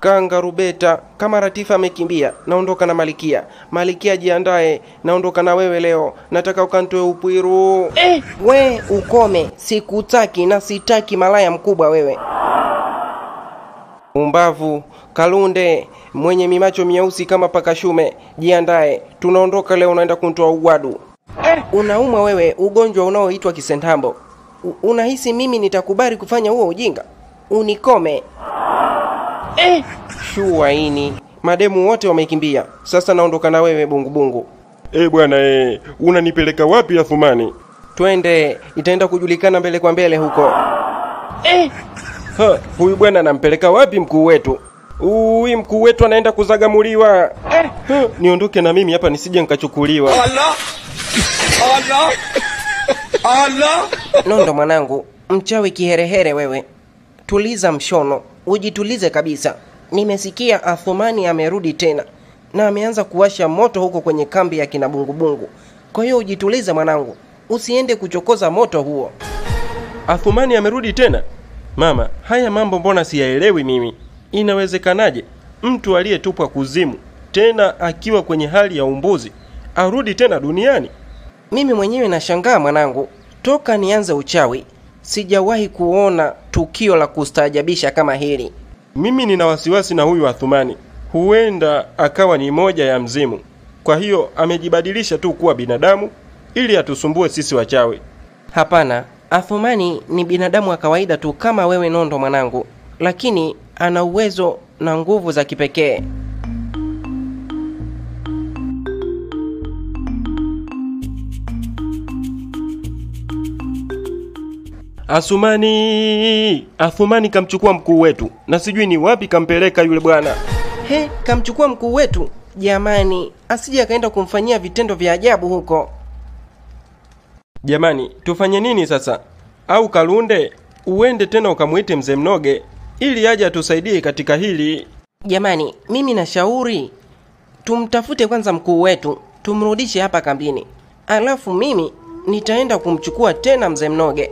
Kanga Rubeta, kama Ratifa amekimbia, naondoka na Malikia. Malikia jiandae, naondoka na wewe leo, nataka ukantoe upwiru. Eh, we ukome, sikutaki na sitaki malaya mkubwa wewe. Umbavu, Kalunde, mwenye mimacho mieusi kama pakashume, jiandae, tunaondoka leo, unaenda kuntoa ugwadu. Unaumwa wewe, ugonjwa unaoitwa kisentambo. Unahisi mimi nitakubali kufanya huo ujinga? Unikome. Eh, shua ini. Mademu wote wamekimbia. Sasa naondoka na wewe bungubungu. Eh bwana eh, unanipeleka wapi Athumani? Twende, itaenda kujulikana mbele kwa mbele huko. Eh, Ha, huyu bwana anampeleka wapi mkuu wetu? Uwi mkuu wetu anaenda kuzagamuliwa. Ha, niondoke na mimi hapa nisije nikachukuliwa. Nondo mwanangu, mchawi kiherehere wewe. Tuliza mshono, ujitulize kabisa. Nimesikia Athumani amerudi tena na ameanza kuwasha moto huko kwenye kambi ya kina Bungubungu. Kwa hiyo ujitulize mwanangu, usiende kuchokoza moto huo. Athumani amerudi tena? Mama, haya mambo mbona siyaelewi mimi? Inawezekanaje mtu aliyetupwa kuzimu tena akiwa kwenye hali ya umbuzi arudi tena duniani? Mimi mwenyewe nashangaa mwanangu, toka nianze uchawi sijawahi kuona tukio la kustaajabisha kama hili. Mimi nina wasiwasi na huyu Athumani, huenda akawa ni moja ya mzimu. Kwa hiyo amejibadilisha tu kuwa binadamu ili atusumbue sisi wachawi. Hapana, Athumani ni binadamu wa kawaida tu kama wewe Nondo mwanangu, lakini ana uwezo na nguvu za kipekee. Asumani, Athumani kamchukua mkuu wetu na sijui ni wapi kampeleka yule bwana. He, kamchukua mkuu wetu. Jamani, asije akaenda kumfanyia vitendo vya ajabu huko. Jamani, tufanye nini sasa? Au Kalunde, uende tena ukamwite mzee Mnoge ili aje atusaidie katika hili. Jamani, mimi nashauri tumtafute kwanza mkuu wetu, tumrudishe hapa kambini, alafu mimi nitaenda kumchukua tena mzee Mnoge.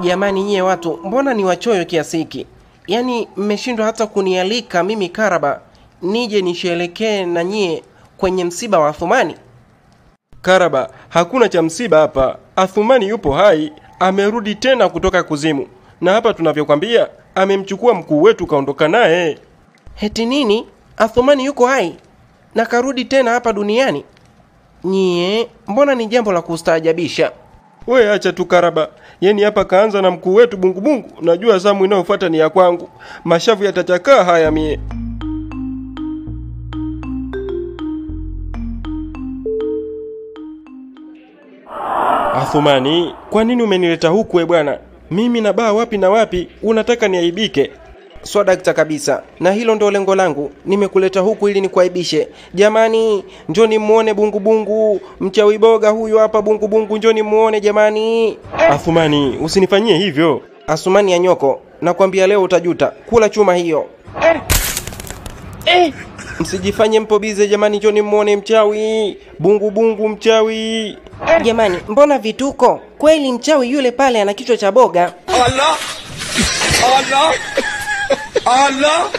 Jamani nyie watu, mbona ni wachoyo kiasi hiki? Yaani mmeshindwa hata kunialika mimi Karaba nije nisherekee na nyie kwenye msiba wa Athumani? Karaba, hakuna cha msiba hapa. Athumani yupo hai, amerudi tena kutoka kuzimu, na hapa tunavyokwambia amemchukua mkuu wetu kaondoka naye. Heti nini? Athumani yuko hai na karudi tena hapa duniani? Nyie, mbona ni jambo la kustaajabisha. We acha tu Karaba, yeni hapa kaanza na mkuu wetu Bungubungu. Najua zamu inayofuata ni ya kwangu, mashavu yatachakaa haya mie. Athumani, kwa nini umenileta huku e bwana? Mimi na baa wapi na wapi, unataka niaibike? Swadakta kabisa, na hilo ndo lengo langu. Nimekuleta huku ili nikuaibishe. Jamani, njoni muone bungubungu, mchawi boga huyu hapa bungubungu, njoni muone jamani. Athumani, usinifanyie hivyo. Asumani ya nyoko, nakwambia leo utajuta. Kula chuma hiyo. Eh. Eh. Msijifanye mpobize jamani, njoni muone mchawi. Bungubungu mchawi. Jamani, mbona vituko? Kweli mchawi yule pale ana kichwa cha boga. Allah! Allah! Allah!